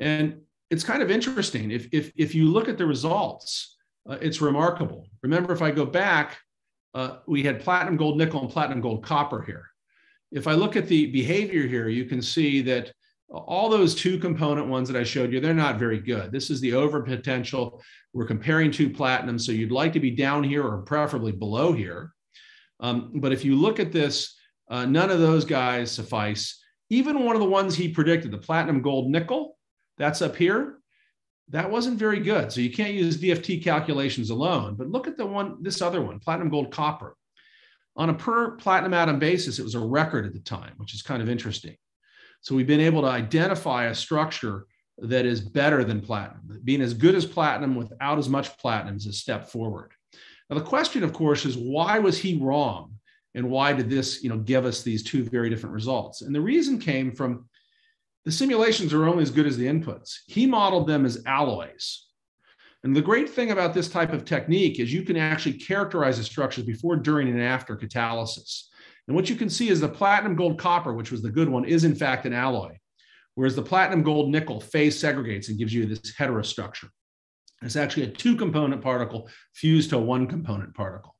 And it's kind of interesting. If, if, if you look at the results, uh, it's remarkable. Remember, if I go back, uh, we had platinum, gold, nickel, and platinum, gold, copper here. If I look at the behavior here, you can see that all those two component ones that I showed you, they're not very good. This is the over potential. We're comparing to platinum. So you'd like to be down here or preferably below here. Um, but if you look at this, uh, none of those guys suffice. Even one of the ones he predicted, the platinum, gold, nickel, that's up here. That wasn't very good. So you can't use DFT calculations alone. But look at the one, this other one, platinum, gold, copper. On a per platinum atom basis, it was a record at the time, which is kind of interesting. So we've been able to identify a structure that is better than platinum. Being as good as platinum without as much platinum is a step forward. Now the question, of course, is why was he wrong? And why did this, you know, give us these two very different results? And the reason came from the simulations are only as good as the inputs. He modeled them as alloys. And the great thing about this type of technique is you can actually characterize the structures before, during, and after catalysis. And what you can see is the platinum gold copper, which was the good one, is in fact an alloy, whereas the platinum gold nickel phase segregates and gives you this heterostructure. It's actually a two component particle fused to a one component particle.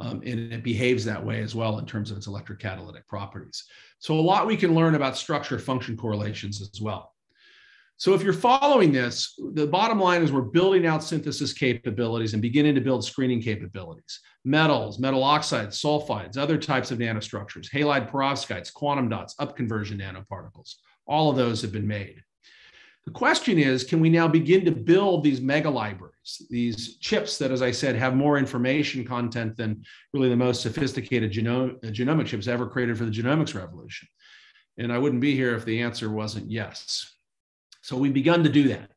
Um, and it behaves that way as well in terms of its electrocatalytic properties. So a lot we can learn about structure function correlations as well. So if you're following this, the bottom line is we're building out synthesis capabilities and beginning to build screening capabilities. Metals, metal oxides, sulfides, other types of nanostructures, halide perovskites, quantum dots, upconversion nanoparticles. All of those have been made. The question is, can we now begin to build these mega libraries, these chips that, as I said, have more information content than really the most sophisticated genome, genomic chips ever created for the genomics revolution? And I wouldn't be here if the answer wasn't yes. So we've begun to do that.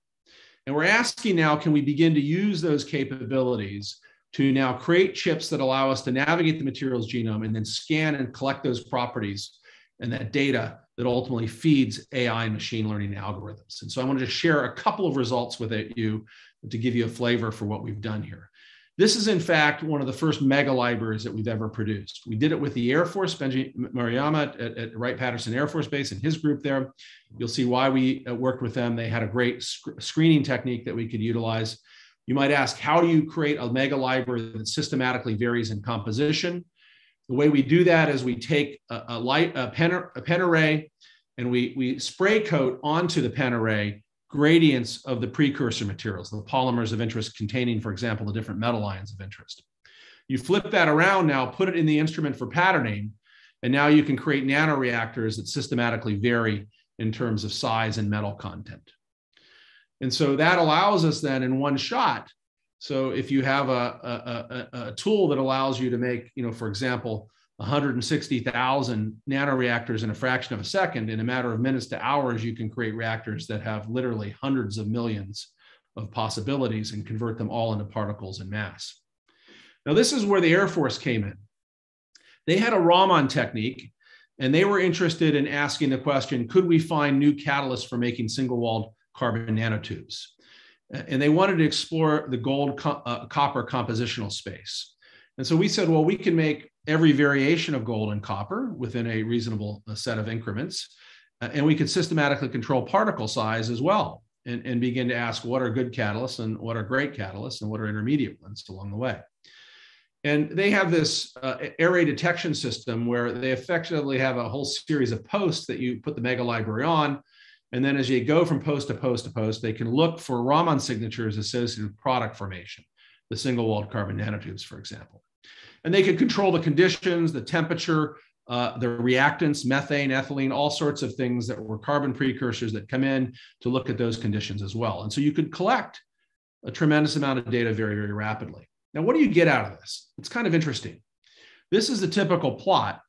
And we're asking now, can we begin to use those capabilities to now create chips that allow us to navigate the materials genome and then scan and collect those properties and that data that ultimately feeds AI and machine learning algorithms. And so I wanted to share a couple of results with you to give you a flavor for what we've done here. This is, in fact, one of the first mega libraries that we've ever produced. We did it with the Air Force, Benji Maruyama at, at Wright-Patterson Air Force Base and his group there. You'll see why we uh, worked with them. They had a great sc- screening technique that we could utilize. You might ask, how do you create a mega library that systematically varies in composition? The way we do that is we take a, a light a pen, a pen array and we, we spray coat onto the pen array gradients of the precursor materials, the polymers of interest containing, for example, the different metal ions of interest. You flip that around now, put it in the instrument for patterning, and now you can create nanoreactors that systematically vary in terms of size and metal content. And so that allows us then in one shot. So if you have a, a, a, a tool that allows you to make, you know, for example, 160,000 nanoreactors in a fraction of a second, in a matter of minutes to hours, you can create reactors that have literally hundreds of millions of possibilities and convert them all into particles and mass. Now, this is where the Air Force came in. They had a Raman technique, and they were interested in asking the question could we find new catalysts for making single walled carbon nanotubes? And they wanted to explore the gold co- uh, copper compositional space. And so we said, well, we can make every variation of gold and copper within a reasonable uh, set of increments. Uh, and we could systematically control particle size as well and, and begin to ask what are good catalysts and what are great catalysts and what are intermediate ones along the way. And they have this uh, array detection system where they effectively have a whole series of posts that you put the mega library on. And then as you go from post to post to post, they can look for Raman signatures associated with product formation, the single walled carbon nanotubes, for example and they could control the conditions, the temperature, uh, the reactants, methane, ethylene, all sorts of things that were carbon precursors that come in to look at those conditions as well. And so you could collect a tremendous amount of data very, very rapidly. Now, what do you get out of this? It's kind of interesting. This is the typical plot.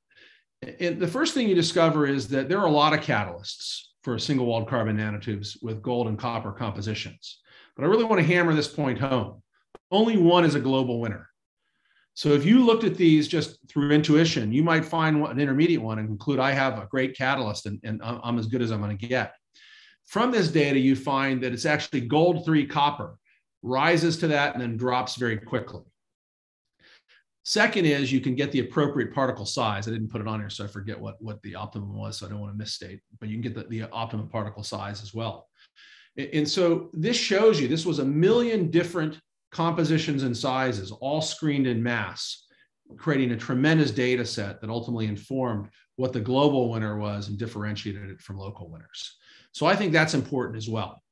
And the first thing you discover is that there are a lot of catalysts for single walled carbon nanotubes with gold and copper compositions. But I really want to hammer this point home. Only one is a global winner. So if you looked at these just through intuition, you might find an intermediate one and conclude I have a great catalyst and, and I'm as good as I'm going to get. From this data, you find that it's actually gold three copper rises to that and then drops very quickly. Second is you can get the appropriate particle size. I didn't put it on here, so I forget what, what the optimum was, so I don't want to misstate, but you can get the, the optimum particle size as well. And so this shows you, this was a million different compositions and sizes, all screened in mass, creating a tremendous data set that ultimately informed what the global winner was and differentiated it from local winners. So I think that's important as well.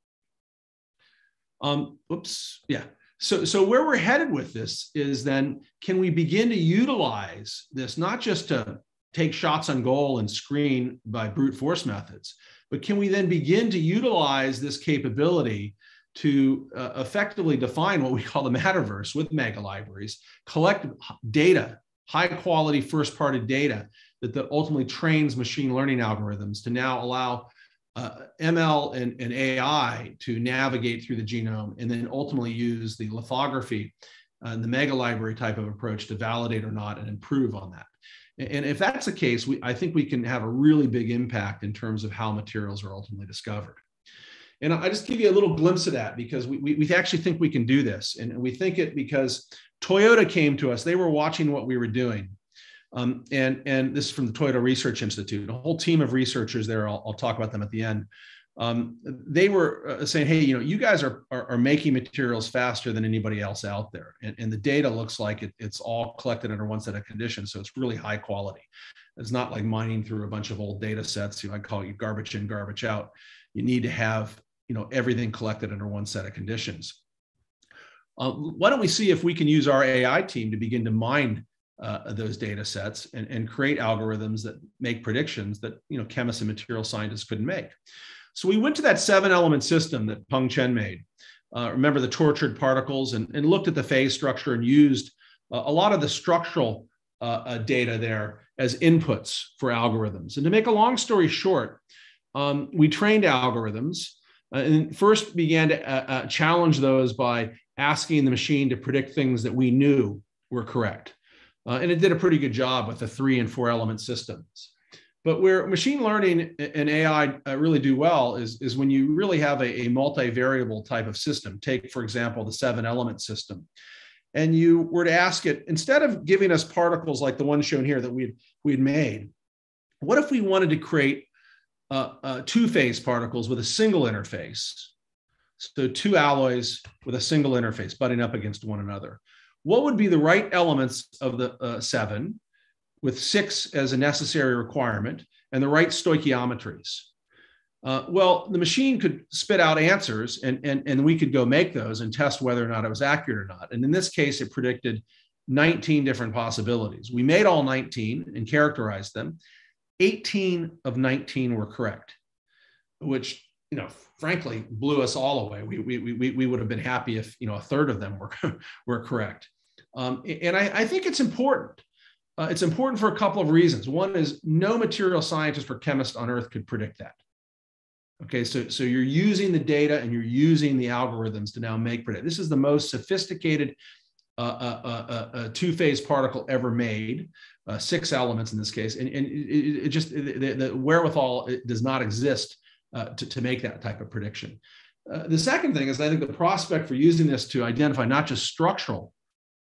Um, oops, yeah. So, so where we're headed with this is then can we begin to utilize this not just to take shots on goal and screen by brute force methods, but can we then begin to utilize this capability to uh, effectively define what we call the Matterverse with mega libraries, collect data, high quality first party data that, that ultimately trains machine learning algorithms to now allow uh, ML and, and, AI to navigate through the genome and then ultimately use the lithography and the mega library type of approach to validate or not and improve on that. And if that's the case, we, I think we can have a really big impact in terms of how materials are ultimately discovered. And I just give you a little glimpse of that because we, we, we actually think we can do this. And we think it because Toyota came to us, they were watching what we were doing. Um, and, and this is from the Toyota Research Institute, a whole team of researchers there. I'll, I'll talk about them at the end. Um, they were uh, saying, hey, you know, you guys are, are, are, making materials faster than anybody else out there. And, and the data looks like it, it's all collected under one set of conditions. So it's really high quality. It's not like mining through a bunch of old data sets. You know, I call it garbage in, garbage out. You need to have, you know, everything collected under one set of conditions. Uh, why don't we see if we can use our AI team to begin to mine uh, those data sets and, and create algorithms that make predictions that you know chemists and material scientists couldn't make. So we went to that seven element system that Peng Chen made. Uh, remember the tortured particles and, and, looked at the phase structure and used uh, a lot of the structural uh, uh, data there as inputs for algorithms. And to make a long story short, um, we trained algorithms uh, and first began to challenge those by asking the machine to predict things that we knew were correct. Uh, and it did a pretty good job with the three and four element systems. But where machine learning and AI uh, really do well is, is when you really have a, a multivariable type of system. Take, for example, the seven element system. And you were to ask it, instead of giving us particles like the one shown here that we'd, we'd made, what if we wanted to create uh, uh, two phase particles with a single interface? So two alloys with a single interface butting up against one another what would be the right elements of the uh, seven with six as a necessary requirement and the right stoichiometries? Uh, well, the machine could spit out answers and, and, and we could go make those and test whether or not it was accurate or not. And in this case, it predicted 19 different possibilities. We made all 19 and characterized them. 18 of 19 were correct, which you know, frankly, blew us all away. We, we, we, we would have been happy if, you know, a third of them were, were correct. Um, and I, I, think it's important. Uh, it's important for a couple of reasons. One is no material scientist or chemist on earth could predict that. Okay, so, so you're using the data and you're using the algorithms to now make predict. This is the most sophisticated uh, uh, uh, uh two-phase particle ever made, uh, six elements in this case, and, and it, it just the, the wherewithal does not exist uh, to, to make that type of prediction. Uh, the second thing is I think the prospect for using this to identify not just structural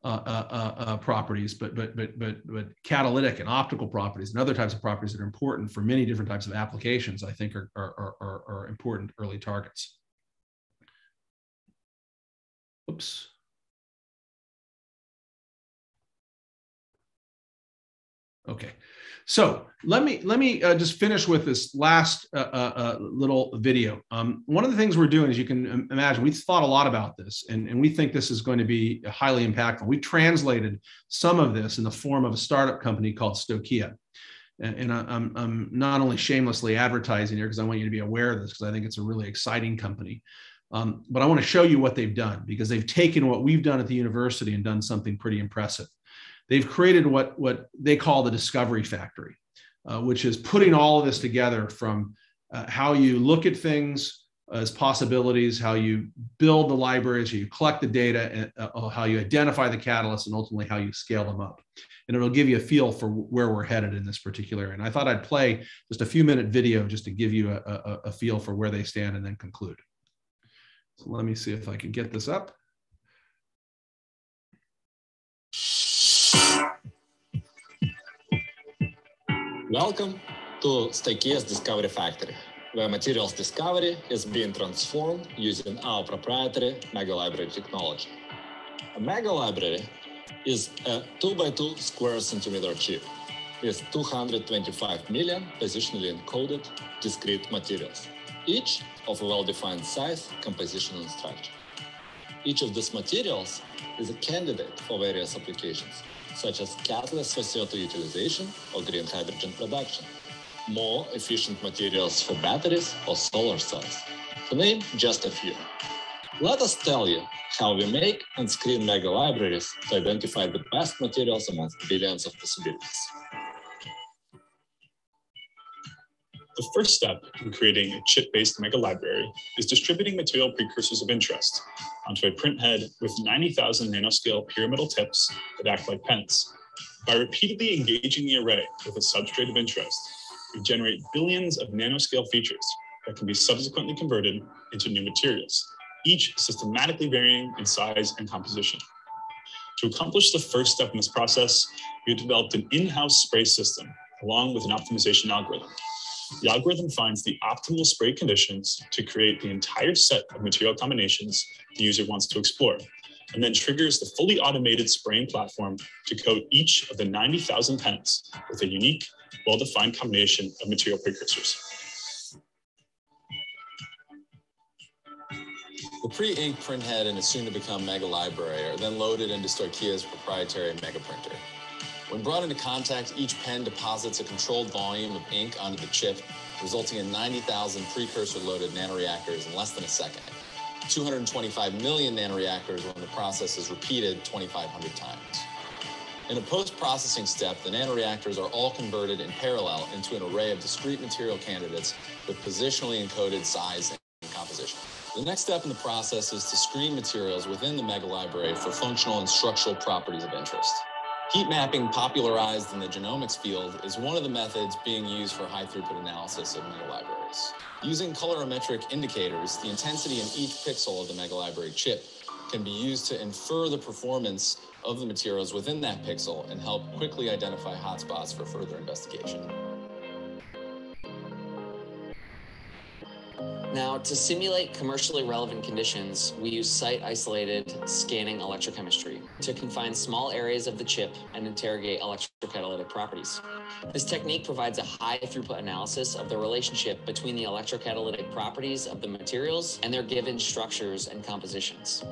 uh, uh, uh, properties, but, but, but, but, but catalytic and optical properties and other types of properties that are important for many different types of applications, I think are, are, are, are important early targets. Oops. Okay. So let me let me uh, just finish with this last uh, uh, uh, little video. Um, one of the things we're doing, as you can imagine, we thought a lot about this, and, and we think this is going to be highly impactful. We translated some of this in the form of a startup company called Stoicheia. And, and I'm, I'm not only shamelessly advertising here because I want you to be aware of this because I think it's a really exciting company. Um, but I want to show you what they've done because they've taken what we've done at the university and done something pretty impressive they've created what what they call the discovery factory, uh, which is putting all of this together from uh, how you look at things as possibilities, how you build the libraries, how you collect the data, and, uh, uh how you identify the catalysts, and ultimately how you scale them up. And it'll give you a feel for where we're headed in this particular area. And I thought I'd play just a few minute video just to give you a, a, a feel for where they stand and then conclude. So let me see if I can get this up. Welcome to Stoicheia's Discovery Factory, where materials discovery is being transformed using our proprietary Mega Library technology. A Mega Library is a 2 by 2 square centimeter chip with 225 million positionally encoded discrete materials, each of a well-defined size, composition, and structure. Each of these materials is a candidate for various applications, such as catalysts for CO2 utilization or green hydrogen production, more efficient materials for batteries or solar cells, to name just a few. Let us tell you how we make and screen mega libraries to identify the best materials amongst billions of possibilities. The first step in creating a chip-based mega library is distributing material precursors of interest onto a printhead with 90,000 nanoscale pyramidal tips that act like pens. By repeatedly engaging the array with a substrate of interest, we generate billions of nanoscale features that can be subsequently converted into new materials, each systematically varying in size and composition. To accomplish the first step in this process, we developed an in-house spray system along with an optimization algorithm. The algorithm finds the optimal spray conditions to create the entire set of material combinations the user wants to explore, and then triggers the fully automated spraying platform to coat each of the 90,000 pens with a unique, well-defined combination of material precursors. The pre-inked printhead and its soon-to-become mega library are then loaded into Stoicheia's proprietary mega printer. When brought into contact, each pen deposits a controlled volume of ink onto the chip, resulting in 90,000 precursor-loaded nanoreactors in less than a second. 225 million nanoreactors when the process is repeated 2,500 times. In a post-processing step, the nanoreactors are all converted in parallel into an array of discrete material candidates with positionally encoded size and composition. The next step in the process is to screen materials within the mega library for functional and structural properties of interest. Heat mapping, popularized in the genomics field, is one of the methods being used for high throughput analysis of mega libraries. Using colorimetric indicators, the intensity in each pixel of the mega library chip can be used to infer the performance of the materials within that pixel and help quickly identify hotspots for further investigation. Now, to simulate commercially relevant conditions, we use site-isolated scanning electrochemistry to confine small areas of the chip and interrogate electrocatalytic properties. This technique provides a high throughput analysis of the relationship between the electrocatalytic properties of the materials and their given structures and compositions.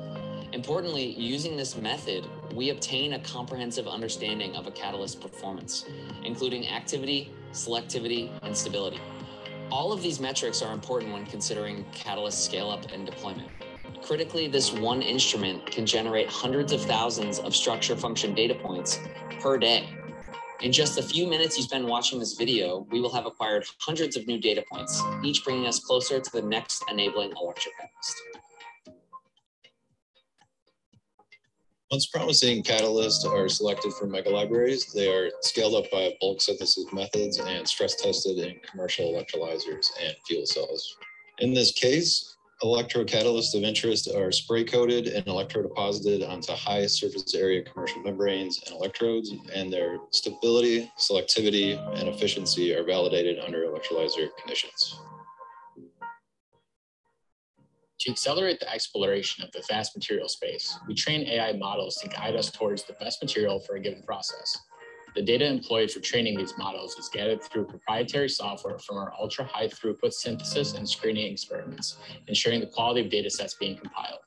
Importantly, using this method, we obtain a comprehensive understanding of a catalyst performance, including activity, selectivity, and stability. All of these metrics are important when considering catalyst scale up and deployment. Critically, this one instrument can generate hundreds of thousands of structure function data points per day. In just a few minutes you spend watching this video, we will have acquired hundreds of new data points, each bringing us closer to the next enabling electrochemist. Once promising catalysts are selected for mega libraries, they are scaled up by bulk synthesis methods and stress tested in commercial electrolyzers and fuel cells. In this case, electrocatalysts of interest are spray coated and electrodeposited onto high surface area commercial membranes and electrodes, and their stability, selectivity, and efficiency are validated under electrolyzer conditions. To accelerate the exploration of the vast material space, we train AI models to guide us towards the best material for a given process. The data employed for training these models is gathered through proprietary software from our ultra high throughput synthesis and screening experiments, ensuring the quality of data sets being compiled.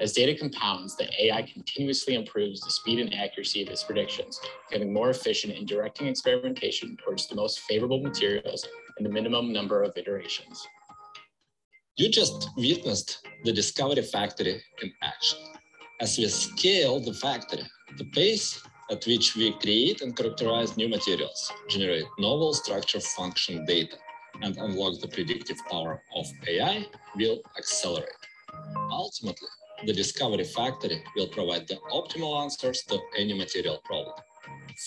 As data compounds, the AI continuously improves the speed and accuracy of its predictions, becoming more efficient in directing experimentation towards the most favorable materials and the minimum number of iterations. You just witnessed the Discovery Factory in action. As we scale the factory, the pace at which we create and characterize new materials, generate novel structure function data, and unlock the predictive power of AI will accelerate. Ultimately, the Discovery Factory will provide the optimal answers to any material problem,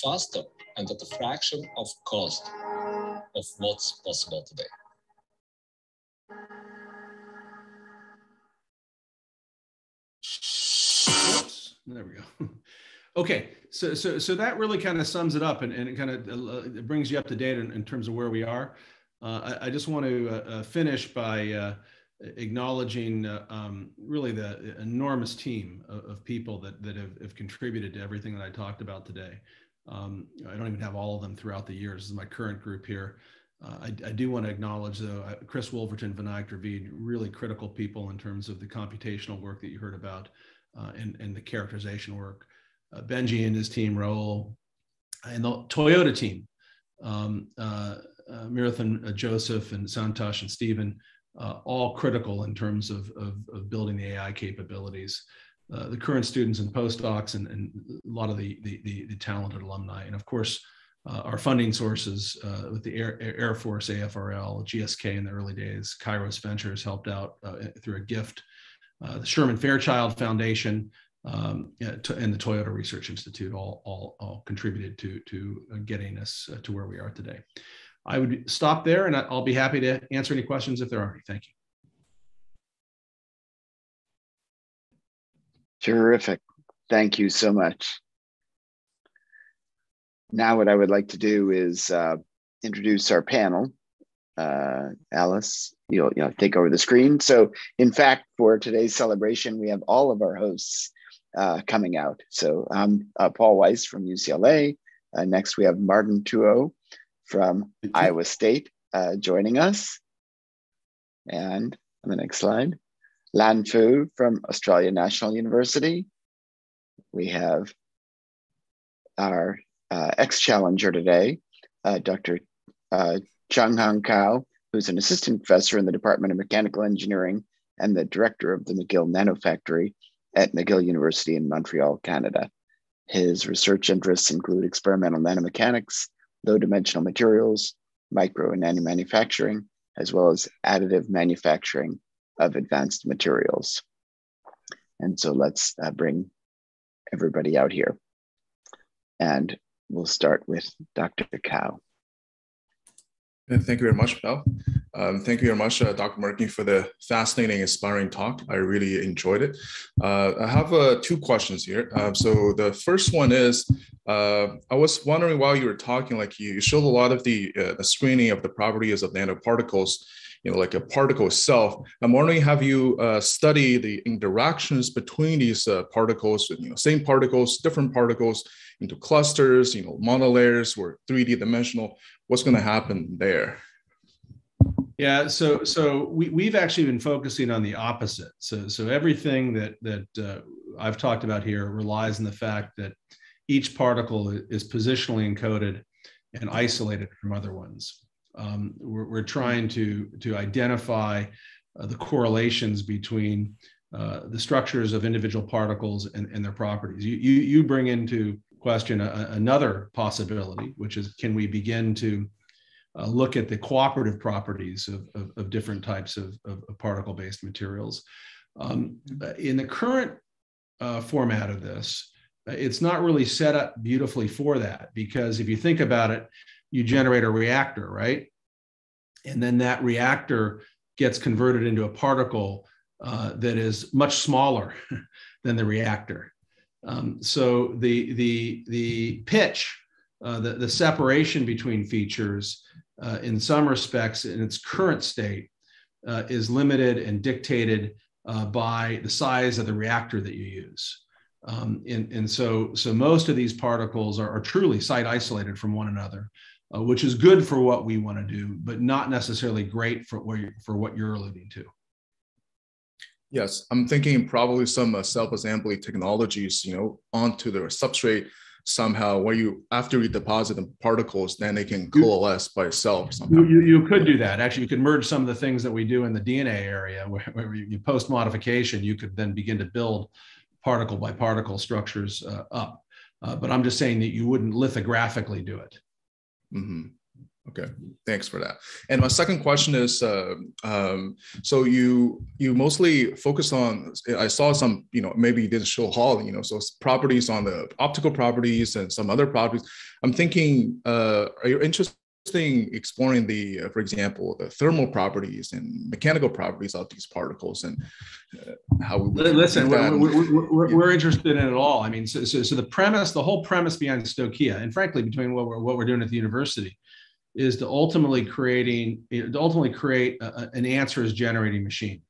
faster and at a fraction of cost of what's possible today. There we go. Okay, so so so that really kind of sums it up and, and it kind of uh, it brings you up to date in, in terms of where we are. Uh, I, I, just want to uh, uh finish by uh, acknowledging uh, um, really the enormous team of, of, people that that have, have contributed to everything that I talked about today. Um, I don't even have all of them throughout the years. This is my current group here. Uh, I, I, do want to acknowledge, though, Chris Wolverton, Vinayak Dravid, really critical people in terms of the computational work that you heard about uh, and, and the characterization work. Uh, Benji and his team, Raul, and the Toyota team, um, uh, uh, Marathon uh, Joseph and Santosh and Stephen, all critical in terms of, of, of, building the AI capabilities. the current students and postdocs and, and a lot of the, the, the, the talented alumni. And of course, uh, our funding sources uh, with the Air, Air, Force, AFRL, GSK in the early days, Kairos Ventures helped out uh, through a gift, the Sherman Fairchild Foundation, um, and the Toyota Research Institute all, all, all contributed to, to uh, getting us uh, to where we are today. I would stop there and I'll be happy to answer any questions if there are any. Thank you. Terrific. Thank you so much now what I would like to do is uh, introduce our panel. Uh, Alice, you'll, you'll take over the screen. So in fact, for today's celebration, we have all of our hosts uh, coming out. So I'm uh, Paul Weiss from UCLA. Uh, next, we have Martin Thuo from Iowa State uh, joining us. And on the next slide, Lan Fu from Australia National University. We have our uh, ex-challenger today, uh, Dr. Uh, Changhong Cao, who's an assistant professor in the Department of Mechanical Engineering and the director of the McGill Nanofactory at McGill University in Montreal, Canada. His research interests include experimental nanomechanics, low dimensional materials, micro and nano manufacturing, as well as additive manufacturing of advanced materials. And so let's uh, bring everybody out here. And we'll start with Dr. Cao. Thank you very much, Bell. Um, thank you very much, uh, Dr. Mirkin, for the fascinating, inspiring talk. I really enjoyed it. Uh, I have uh, two questions here. Uh, so the first one is, uh, I was wondering while you were talking, like you showed a lot of the, uh, the screening of the properties of nanoparticles, you know, like a particle itself. I'm wondering, have you uh, studied the interactions between these uh, particles, you know, same particles, different particles, into clusters, you know, monolayers or 3D dimensional, what's going to happen there? Yeah, so so we we've actually been focusing on the opposite. So so everything that that uh, I've talked about here relies on the fact that each particle is positionally encoded and isolated from other ones. Um, we're, we're, trying to to identify uh, the correlations between uh, the structures of individual particles and, and their properties. You, you you bring into question a, another possibility, which is can we begin to uh, look at the cooperative properties of, of, of different types of, of particle-based materials. Um, in the current uh, format of this, it's not really set up beautifully for that because if you think about it, you generate a reactor, right? And then that reactor gets converted into a particle uh, that is much smaller than the reactor. Um, so the the the pitch, uh, the the separation between features, uh, in some respects, in its current state, uh, is limited and dictated uh, by the size of the reactor that you use. Um, and, and so, so most of these particles are, are truly site isolated from one another, uh, which is good for what we want to do, but not necessarily great for, what for what you're alluding to. Yes, I'm thinking probably some uh, self-assembly technologies, you know, onto the substrate somehow where you after you deposit the particles then they can coalesce by itself somehow. You, you, could do that actually you could merge some of the things that we do in the dna area where, where you post modification you could then begin to build particle by particle structures uh, up uh, but i'm just saying that you wouldn't lithographically do it mm-hmm. Okay, thanks for that. And my second question is, uh, um, so you you mostly focus on. I saw some, you know, maybe you didn't show all, you know, so properties on the optical properties and some other properties. I'm thinking, uh, are you interested exploring the, uh, for example, the thermal properties and mechanical properties of these particles and uh, how we listen. We're, we're, we're, we're, interested in it all. I mean, so, so, so, the premise, the whole premise behind Stoicheia, and frankly, between what we're what we're doing at the university, is to ultimately creating to ultimately create a, an answers generating machine.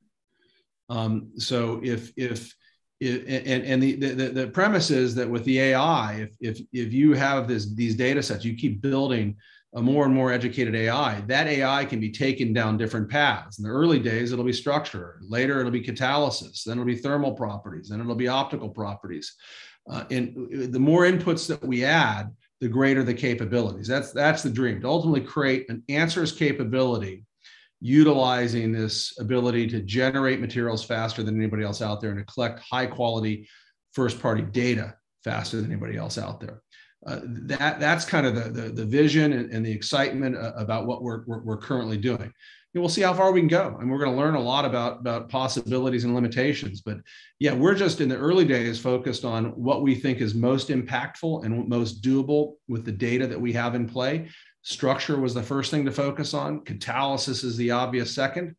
Um, so if if and, and the, the, the premise is that with the AI, if, if, if you have this, these data sets, you keep building a more and more educated AI, that AI can be taken down different paths. In the early days, it'll be structure. Later, it'll be catalysis. Then it'll be thermal properties. Then it'll be optical properties. Uh, and the more inputs that we add, the greater the capabilities. That's that's the dream to ultimately create an answers capability utilizing this ability to generate materials faster than anybody else out there and to collect high quality first party data faster than anybody else out there. Uh, that that's kind of the, the, the vision and, and, the excitement uh, about what we're, we're, we're currently doing. We'll see how far we can go. And we're going to learn a lot about, about possibilities and limitations. But yeah, we're just in the early days focused on what we think is most impactful and most doable with the data that we have in play Structure was the first thing to focus on. Catalysis is the obvious second.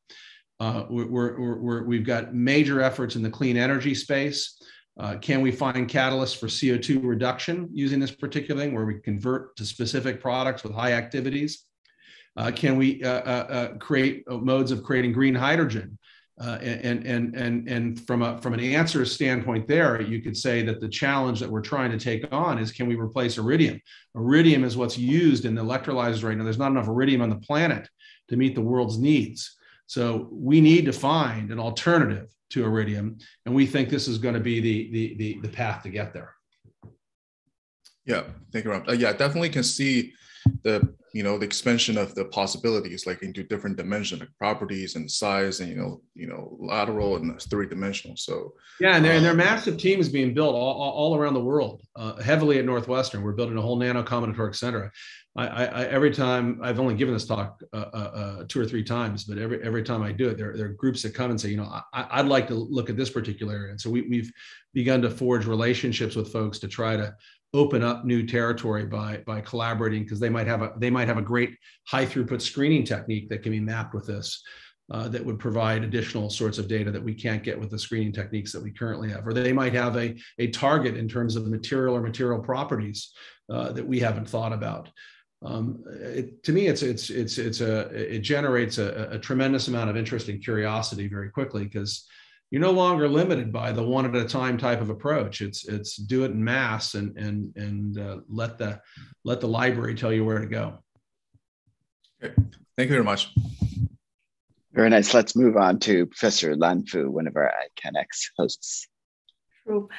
Uh, we're, we have got major efforts in the clean energy space. Uh, can we find catalysts for CO2 reduction using this particular thing where we convert to specific products with high activities? Uh, can we uh, uh, create modes of creating green hydrogen? And and and and from a from an answer standpoint, there you could say that the challenge that we're trying to take on is can we replace iridium? Iridium is what's used in the electrolyzers right now. There's not enough iridium on the planet to meet the world's needs. So we need to find an alternative to iridium, and we think this is going to be the the the, the path to get there. Yeah, thank you, Rob. Uh, yeah, definitely can see the you know the expansion of the possibilities like into different dimension like properties and size and you know you know lateral and three dimensional so yeah and there, um, and there are massive teams being built all, all around the world uh, heavily at northwestern we're building a whole nano combinatoric center I, I, every time I've only given this talk uh, uh, uh, two or three times, but every every time I do it, there, there are groups that come and say, you know, I, would like to look at this particular area. And so we, we've begun to forge relationships with folks to try to open up new territory by by collaborating because they might have a they might have a great high throughput screening technique that can be mapped with this uh, that would provide additional sorts of data that we can't get with the screening techniques that we currently have. Or they might have a, a target in terms of material or material properties uh, that we haven't thought about. Um, it, to me it's it's it's it's a it generates a, a tremendous amount of interest and curiosity very quickly because you're no longer limited by the one at a time type of approach. It's it's do it in mass and and and uh, let the let the library tell you where to go. Okay. Thank you very much. Very nice. Let's move on to Professor Lan Fu, one of our ICANX hosts. True.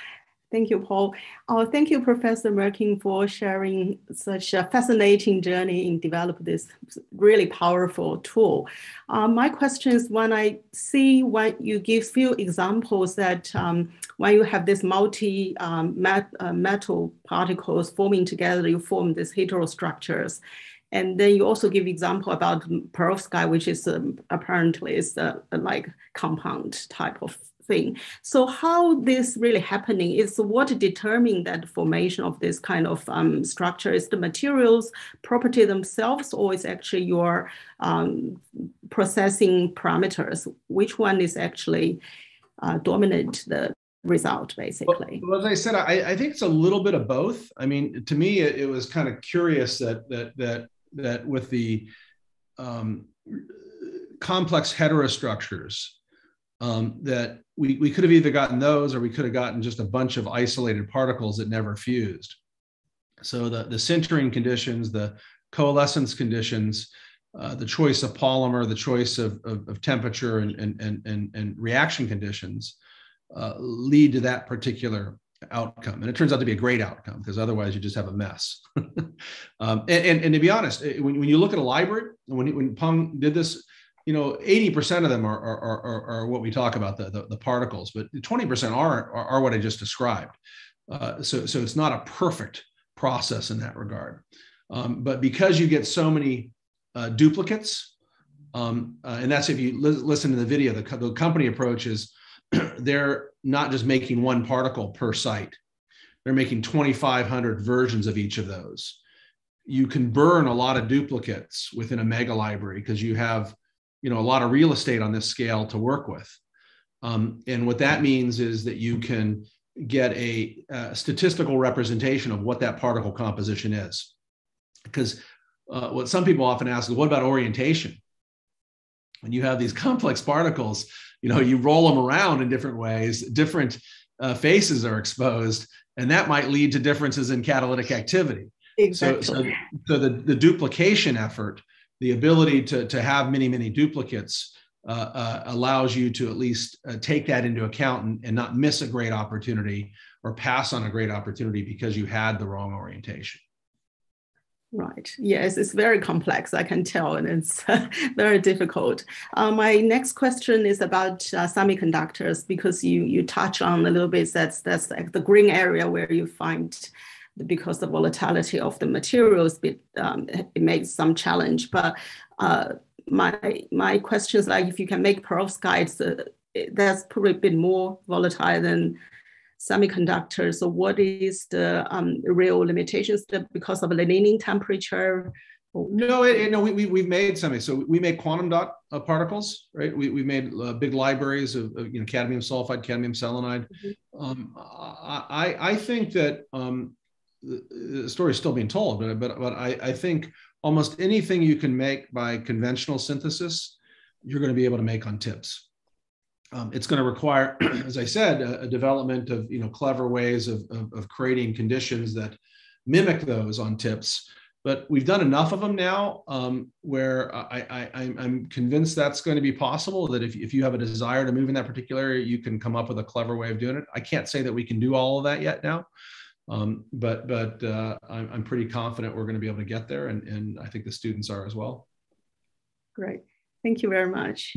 Thank you, Paul. Oh, thank you, Professor Mirkin, for sharing such a fascinating journey in developing this really powerful tool. Um, my question is when I see when you give few examples that um, when you have this multi um, met, uh, metal particles forming together, you form these heterostructures. And then you also give example about perovskite, which is um, apparently is like compound type of thing. So how this really happening is what determine that formation of this kind of um, structure is the materials property themselves or is actually your um, processing parameters? Which one is actually uh, dominant the result basically? Well, as I said, I, I, think it's a little bit of both. I mean, to me, it, it was kind of curious that that that that with the um, complex heterostructures um, that we, we could have either gotten those or we could have gotten just a bunch of isolated particles that never fused. So the, the sintering conditions, the coalescence conditions, uh, the choice of polymer, the choice of, of, of temperature and, and, and, and, reaction conditions uh, lead to that particular outcome. And it turns out to be a great outcome because otherwise you just have a mess. um, and, and, and, to be honest, when, when you look at a library, when, when Peng did this, you know, 80% of them are, are, are, are what we talk about, the, the, the particles, but 20% are, are, are, what I just described. Uh, so, so it's not a perfect process in that regard. Um, but because you get so many uh, duplicates, um, uh, and that's if you li- listen to the video, the, the company approach is they're not just making one particle per site, they're making 2,500 versions of each of those you can burn a lot of duplicates within a mega library because you have you know a lot of real estate on this scale to work with. Um, and what that means is that you can get a, a, statistical representation of what that particle composition is. Because uh, what some people often ask is what about orientation? When you have these complex particles you know you roll them around in different ways different uh, faces are exposed and that might lead to differences in catalytic activity. Exactly. So, so, so the, the duplication effort, the ability to, to have many, many duplicates uh, uh, allows you to at least uh, take that into account and, and not miss a great opportunity or pass on a great opportunity because you had the wrong orientation. Right. Yes, it's very complex, I can tell, and it's very difficult. Uh, my next question is about uh, semiconductors because you you touch on a little bit that's that's like the green area where you find because the volatility of the materials, it, um, it makes some challenge. But uh, my my question is like if you can make perovskites, uh, that's probably a bit more volatile than semiconductors. So what is the um, real limitations because of the annealing temperature? No, it, no, we, we, we've made something. So we make quantum dot uh, particles, right? We, we made uh, big libraries of, of, you know, cadmium sulfide, cadmium selenide. Mm-hmm. Um, I, I think that um, the story is still being told, but but, but I, I think almost anything you can make by conventional synthesis, you're going to be able to make on tips. Um, it's going to require, as I said, a, a, development of you know clever ways of, of, of creating conditions that mimic those on tips. But we've done enough of them now um, where I, I, am convinced that's going to be possible. That if, if you have a desire to move in that particular area, you can come up with a clever way of doing it. I can't say that we can do all of that yet now, um, but but uh, I'm, I'm pretty confident we're going to be able to get there, and, and I think the students are as well. Great. Thank you very much.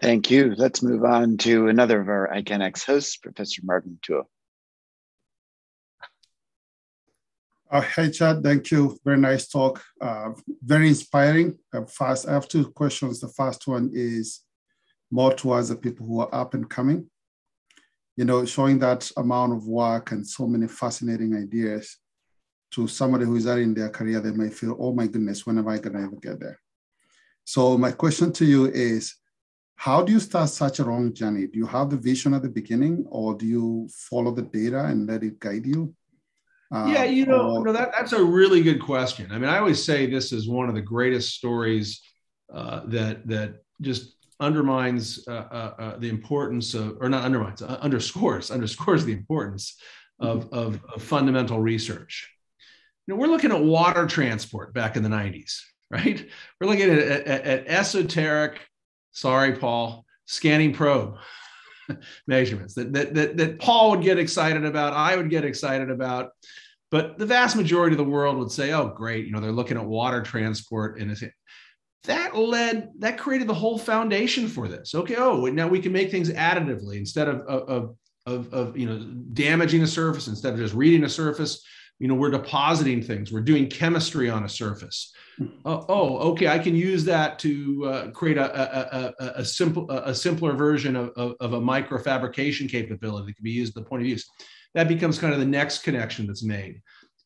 Thank you. Let's move on to another of our ICANX hosts, Professor Martin Thuo. Uh, hey, Chad, thank you. Very nice talk. Uh, very inspiring. Uh, fast, I have two questions. The first one is more towards the people who are up and coming you know, showing that amount of work and so many fascinating ideas to somebody who is early in their career, they may feel, oh my goodness, when am I going to ever get there? So my question to you is, how do you start such a long journey? Do you have the vision at the beginning or do you follow the data and let it guide you? Uh, yeah, you know, or, no, that, that's a really good question. I mean, I always say this is one of the greatest stories uh, that that just undermines uh, uh, uh, the importance of, or not undermines, uh, underscores, underscores the importance of, mm-hmm. of, of, fundamental research. You know, we're looking at water transport back in the 90s, right? We're looking at, at, at esoteric, sorry, Paul, scanning probe measurements that, that, that, that Paul would get excited about, I would get excited about. But the vast majority of the world would say, oh, great, you know, they're looking at water transport and that led that created the whole foundation for this. Okay oh now we can make things additively instead of of of, of you know damaging a surface instead of just reading a surface you know we're depositing things we're doing chemistry on a surface. Uh, oh okay i can use that to uh, create a, a, a, a, simple a simpler version of, of, of a microfabrication capability that can be used at the point of use. That becomes kind of the next connection that's made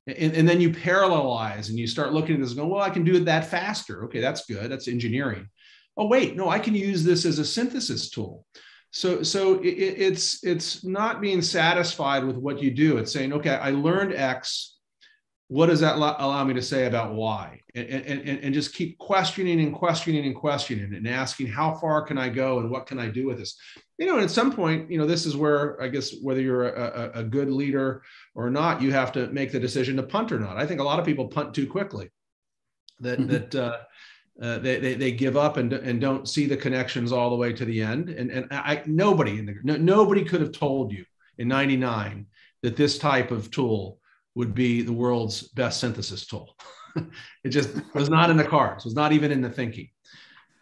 and, and then you parallelize and you start looking at this and go, well, I can do it that faster. Okay, that's good. That's engineering. Oh, wait, no, I can use this as a synthesis tool. So, so it, it's it's not being satisfied with what you do. It's saying, okay, I learned X. What does that allow me to say about Y? And, and, and just keep questioning and questioning and questioning and asking, how far can I go and what can I do with this? you know, and at some point, you know, this is where I guess whether you're a, a, good leader or not, you have to make the decision to punt or not. I think a lot of people punt too quickly. That mm-hmm. that uh, uh, they, they, they give up and, and don't see the connections all the way to the end. And and I nobody in the no, nobody could have told you in '99 that this type of tool would be the world's best synthesis tool. it just was not in the cards. Was not even in the thinking.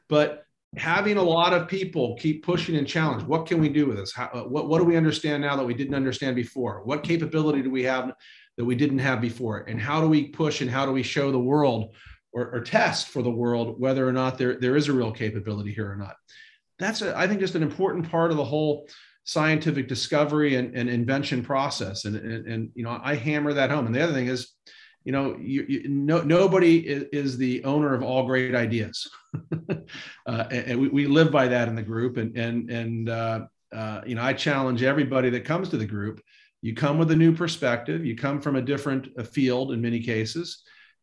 But having a lot of people keep pushing and challenge what can we do with this How, uh, what, what do we understand now that we didn't understand before what capability do we have that we didn't have before and how do we push and how do we show the world or, or test for the world whether or not there, there is a real capability here or not that's a, I think just an important part of the whole scientific discovery and, and invention process. And, and, and, you know, I hammer that home. And the other thing is, you know, you, you, no, nobody is, is, the owner of all great ideas. uh, and, we, we, live by that in the group. And, and, and uh, uh, you know, I challenge everybody that comes to the group. You come with a new perspective. You come from a different uh, field in many cases.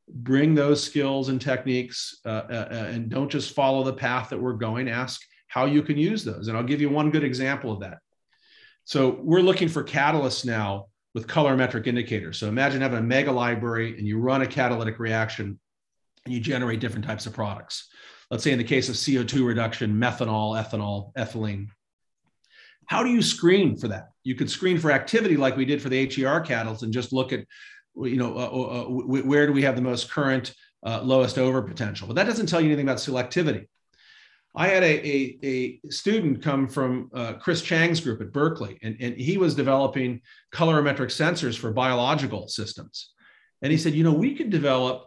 Bring those skills and techniques, uh, uh, and don't just follow the path that we're going. Ask how you can use those. And I'll give you one good example of that. So we're looking for catalysts now with colorimetric indicators. So imagine having a mega library and you run a catalytic reaction and you generate different types of products. Let's say in the case of CO2 reduction, methanol, ethanol, ethylene. How do you screen for that? You could screen for activity like we did for the HER catalyst and just look at, you know, uh, uh, uh where do we have the most current, uh, lowest over potential. But that doesn't tell you anything about selectivity. I had a, a, a student come from uh, Chris Chang's group at Berkeley, and, and he was developing colorimetric sensors for biological systems. And he said, you know, we could develop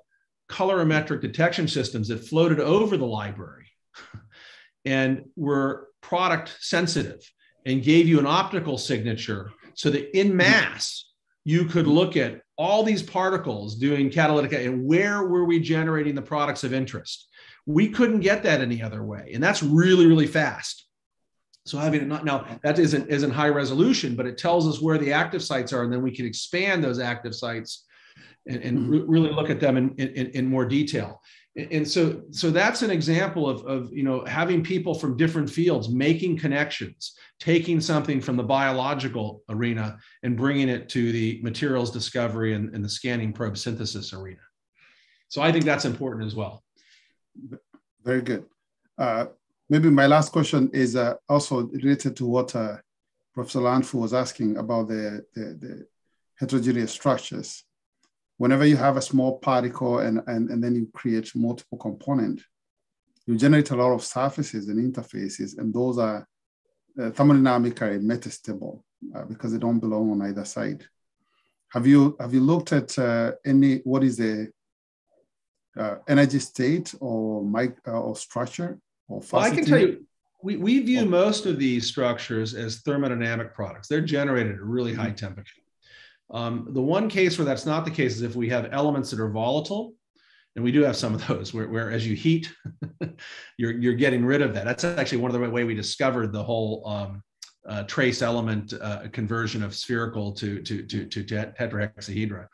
colorimetric detection systems that floated over the library and were product sensitive and gave you an optical signature so that in mass you could look at all these particles doing catalytic and where were we generating the products of interest we couldn't get that any other way. And that's really, really fast. So having it not now that isn't isn't high resolution, but it tells us where the active sites are, and then we can expand those active sites and, and mm-hmm. re- really look at them in, in, in more detail. And so, so that's an example of, of you know having people from different fields making connections, taking something from the biological arena and bringing it to the materials discovery and, and the scanning probe synthesis arena. So I think that's important as well. Very good. Uh, maybe my last question is uh, also related to what uh, Professor Lan Fu was asking about the, the, the, heterogeneous structures. Whenever you have a small particle and, and, and then you create multiple component, you generate a lot of surfaces and interfaces, and those are uh, thermodynamically metastable uh, because they don't belong on either side. Have you have you looked at uh, any what is the uh, energy state or mic uh, or structure or well, I can tell you, we, we view oh. most of these structures as thermodynamic products. They're generated at really high mm-hmm. temperature. Um, the one case where that's not the case is if we have elements that are volatile, and we do have some of those where, where as you heat, you're, you're getting rid of that. That's actually one of the way we discovered the whole um, uh, trace element uh, conversion of spherical to, to, to, to tetrahexahedra.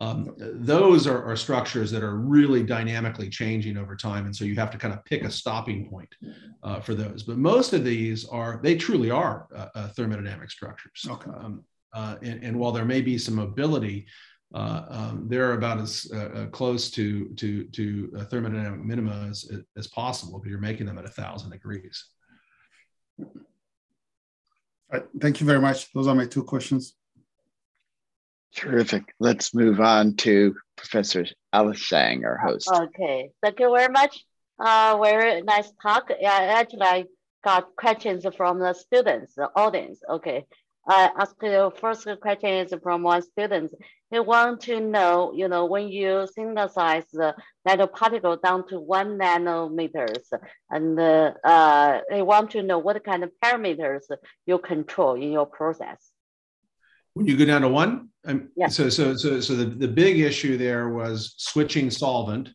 Um, those are, are, structures that are really dynamically changing over time. And so you have to kind of pick a stopping point uh, for those. But most of these are, they truly are uh, uh, thermodynamic structures. Okay. Um, uh, and, and, while there may be some mobility, uh, um, they're about as uh, close to, to, to thermodynamic minima as, as possible because you're making them at a thousand degrees. thank you very much. Those are my two questions. Terrific. Let's move on to Professor Alice Shang, our host. Okay, thank you very much. Uh, very nice talk. Yeah, actually, I got questions from the students, the audience. Okay, I asked the first question is from one student. He want to know, you know, when you synthesize the nanoparticle down to one nanometers, and uh, uh, they want to know what kind of parameters you control in your process when you go down to one um, yeah. so so so so the, the big issue there was switching solvent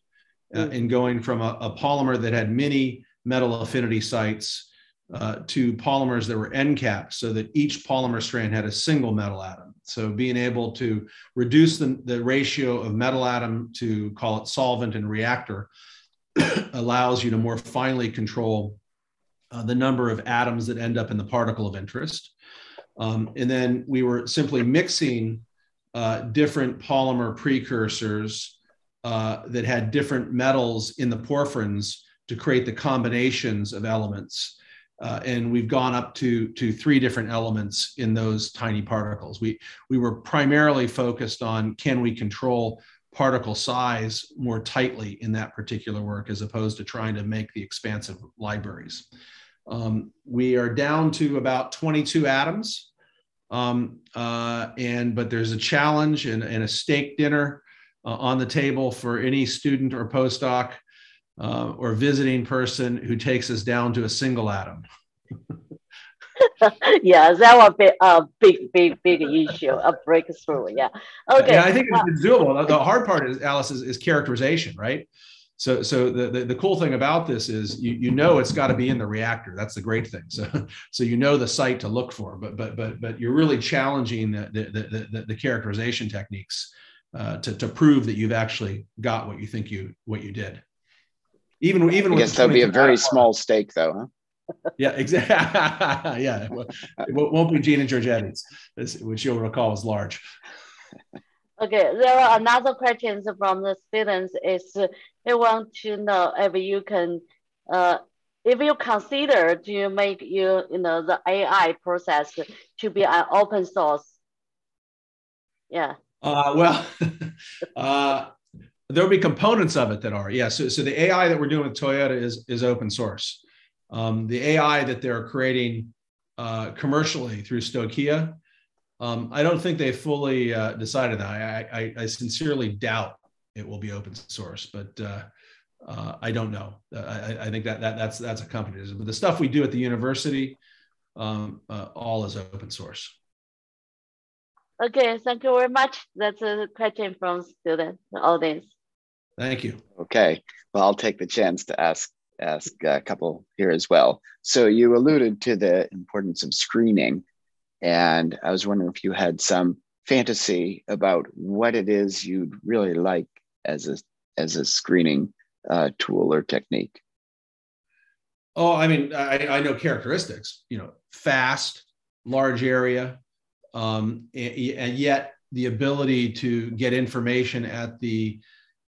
uh, mm-hmm. and going from a, a, polymer that had many metal affinity sites uh, to polymers that were end capped so that each polymer strand had a single metal atom so being able to reduce the, the ratio of metal atom to call it solvent and reactor allows you to more finely control uh, the number of atoms that end up in the particle of interest um, and then we were simply mixing uh, different polymer precursors uh, that had different metals in the porphyrins to create the combinations of elements. Uh, and we've gone up to, to three different elements in those tiny particles. We, we were primarily focused on can we control particle size more tightly in that particular work as opposed to trying to make the expansive libraries. Um, we are down to about 22 atoms. Um, uh, and but there's a challenge and, and a steak dinner uh, on the table for any student or postdoc uh, or visiting person who takes us down to a single atom. yeah, that would be a big, big, big issue, a breakthrough. Yeah. Okay. Yeah, I think it's doable. The hard part is Alice is, is characterization, right? So, so the, the, the, cool thing about this is you, you know it's got to be in the reactor. That's the great thing. So, so you know the site to look for, but but but but you're really challenging the the the, the, the characterization techniques uh, to to prove that you've actually got what you think you what you did. Even even I guess that'd be a very small stake, though, huh? yeah, exactly. yeah, it won't be Gene and Georgetti's, which you'll recall was large. Okay, there are another questions from the students is they want to know if you can, uh, if you consider to make you, you know, the AI process to be an open source. Yeah. Uh, well, uh, there'll be components of it that are, yeah. So, so the AI that we're doing with Toyota is, is open source. Um, the AI that they're creating uh, commercially through Stoicheia um, I don't think they fully uh, decided that. I, I, I, sincerely doubt it will be open source, but uh, uh, I don't know. Uh, I, I, think that, that that's that's a company. But the stuff we do at the university, um, uh, all is open source. Okay, thank you very much. That's a question from student audience. Thank you. Okay, well, I'll take the chance to ask ask a couple here as well. So you alluded to the importance of screening and I was wondering if you had some fantasy about what it is you'd really like as a as a screening uh, tool or technique. Oh, I mean, I, I know characteristics. You know, fast, large area, um, and, and yet the ability to get information at the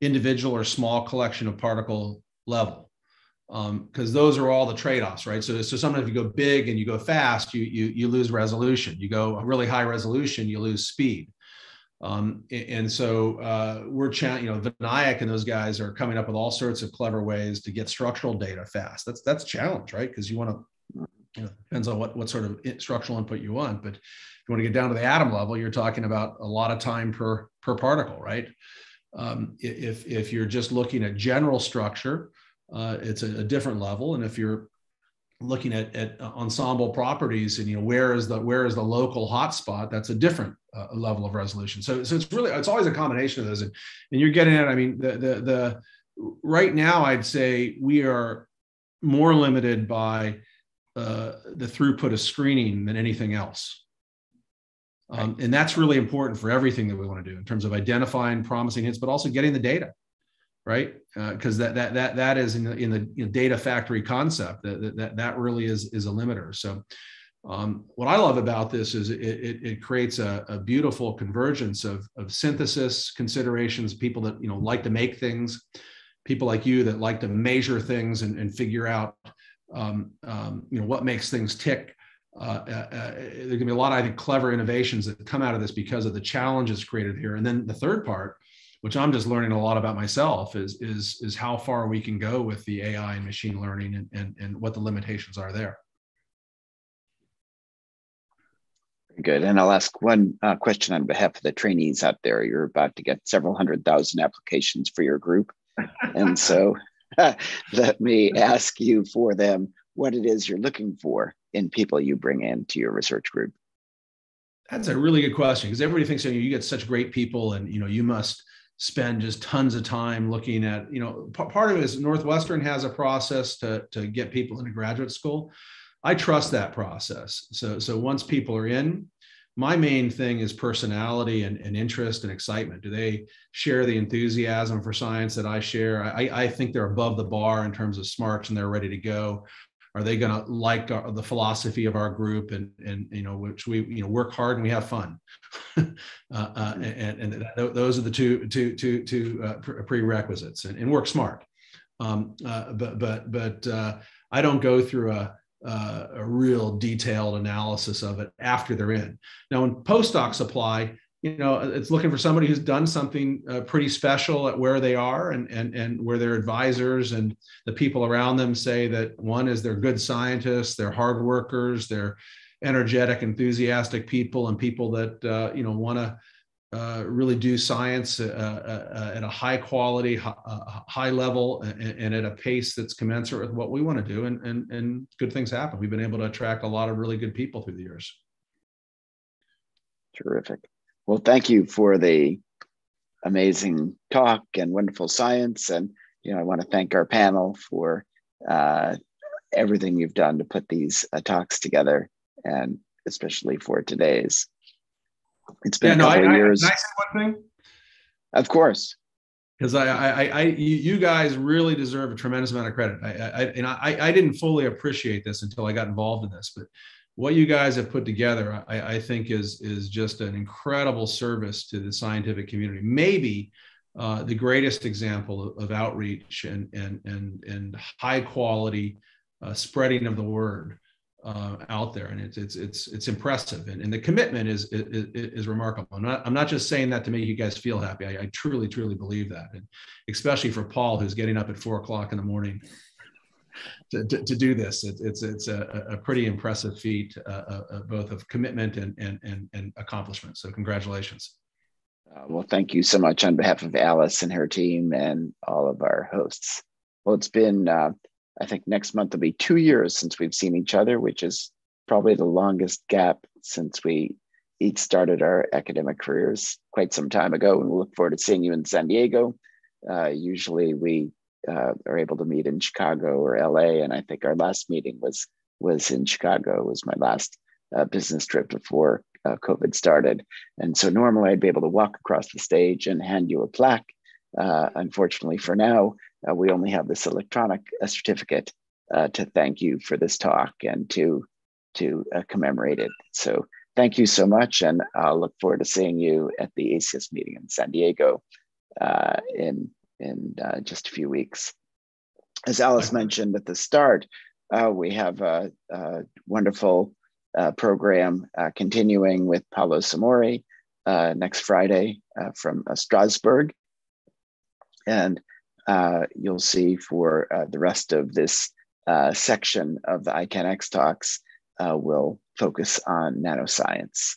individual or small collection of particle level because um, those are all the trade-offs, right? So, so sometimes if you go big and you go fast, you you you lose resolution. You go really high resolution, you lose speed. Um, and so uh, we're, cha- you know, Vinayak and those guys are coming up with all sorts of clever ways to get structural data fast. That's that's challenge, right? Because you want to, you know, depends on what what sort of structural input you want. But if you want to get down to the atom level, you're talking about a lot of time per per particle, right? Um, if if you're just looking at general structure, uh, it's a, a, different level. And if you're looking at, at ensemble properties and you know where is the where is the local hotspot, that's a different uh, level of resolution. So, so it's really it's always a combination of those. And, and you're getting at, I mean, the the the right now I'd say we are more limited by uh, the throughput of screening than anything else. Um, and that's really important for everything that we want to do in terms of identifying promising hits, but also getting the data right? Because uh, that that that that is in the in the you know, data factory concept that, that that really is is a limiter. So. Um, what I love about this is it, it, it creates a, a, beautiful convergence of, of synthesis considerations, people that you know like to make things, people like you that like to measure things and, and figure out um, um, you know what makes things tick. Uh, uh, uh, there can be a lot, of I think, clever innovations that come out of this because of the challenges created here. And then the third part which I'm just learning a lot about myself, is is is how far we can go with the AI and machine learning and and, and what the limitations are there. Good. And I'll ask one uh, question on behalf of the trainees out there. You're about to get several hundred thousand applications for your group. and so let me ask you for them what it is you're looking for in people you bring into your research group. That's a really good question because everybody thinks you, know, you get such great people and you know you must spend just tons of time looking at you know p- part of it is northwestern has a process to, to get people into graduate school. I trust that process. So so once people are in my main thing is personality and, and interest and excitement. Do they share the enthusiasm for science that i share? I, I think they're above the bar in terms of smarts and they're ready to go are they going to like our, the philosophy of our group and and you know which we you know work hard and we have fun? Uh, uh, and, and th- those are the two two two two uh, prerequisites and, and, work smart. Um, uh, but but but uh, i don't go through a uh, a real detailed analysis of it after they're in. Now when postdocs apply you know it's looking for somebody who's done something uh, pretty special at where they are and and and where their advisors and the people around them say that one is they're good scientists they're hard workers they're energetic enthusiastic people and people that uh, you know want to uh, really do science uh, uh, uh at a high quality, high level, and, and, at a pace that's commensurate with what we want to do. And, and, and good things happen. We've been able to attract a lot of really good people through the years. Terrific. Well, thank you for the amazing talk and wonderful science. And, you know, I want to thank our panel for uh, everything you've done to put these uh, talks together and especially for today's. It's been yeah, a couple no, I, of years. I, can I say one thing? Of course. Because I, I, I, you guys really deserve a tremendous amount of credit. I, I, and I, I didn't fully appreciate this until I got involved in this, but what you guys have put together, I, I think, is is just an incredible service to the scientific community. Maybe uh, the greatest example of, of, outreach and and and and high quality uh, spreading of the word uh, out there, and it's it's it's it's impressive, and, and the commitment is, is, is remarkable. I'm not I'm not just saying that to make you guys feel happy. I, I truly truly believe that, and especially for Paul, who's getting up at four o'clock in the morning. To, to, do this, it, it's it's a, a pretty impressive feat, uh, uh, uh, both of commitment and, and and and accomplishment. So congratulations. Uh, well, thank you so much on behalf of Alice and her team and all of our hosts. Well, it's been uh, I think next month will be two years since we've seen each other, which is probably the longest gap since we each started our academic careers quite some time ago. And we look forward to seeing you in San Diego. Uh, usually we uh, are able to meet in Chicago or LA. And I think our last meeting was was in Chicago. It was my last uh, business trip before uh, COVID started. And so normally I'd be able to walk across the stage and hand you a plaque. Uh, unfortunately, for now, uh, we only have this electronic uh, certificate to thank you for this talk and to to commemorate it. So thank you so much, and I'll look forward to seeing you at the ACS meeting in San Diego in in uh, just a few weeks. As Alice mentioned at the start, we have a, a wonderful program continuing with Paolo Samorì next Friday from Strasbourg. And uh, you'll see for uh, the rest of this uh, section of the ICANX talks uh, will focus on nanoscience.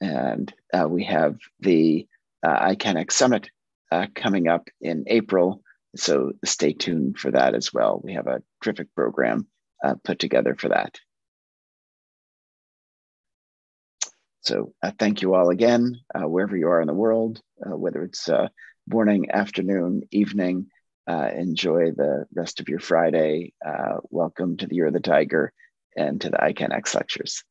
And uh, we have the uh, ICANX Summit Uh, coming up in April, so stay tuned for that as well. We have a terrific program uh, put together for that. So uh, thank you all again, wherever you are in the world, whether it's morning, afternoon, evening. Uh, enjoy the rest of your Friday. Uh, welcome to the Year of the Tiger and to the ICANX lectures.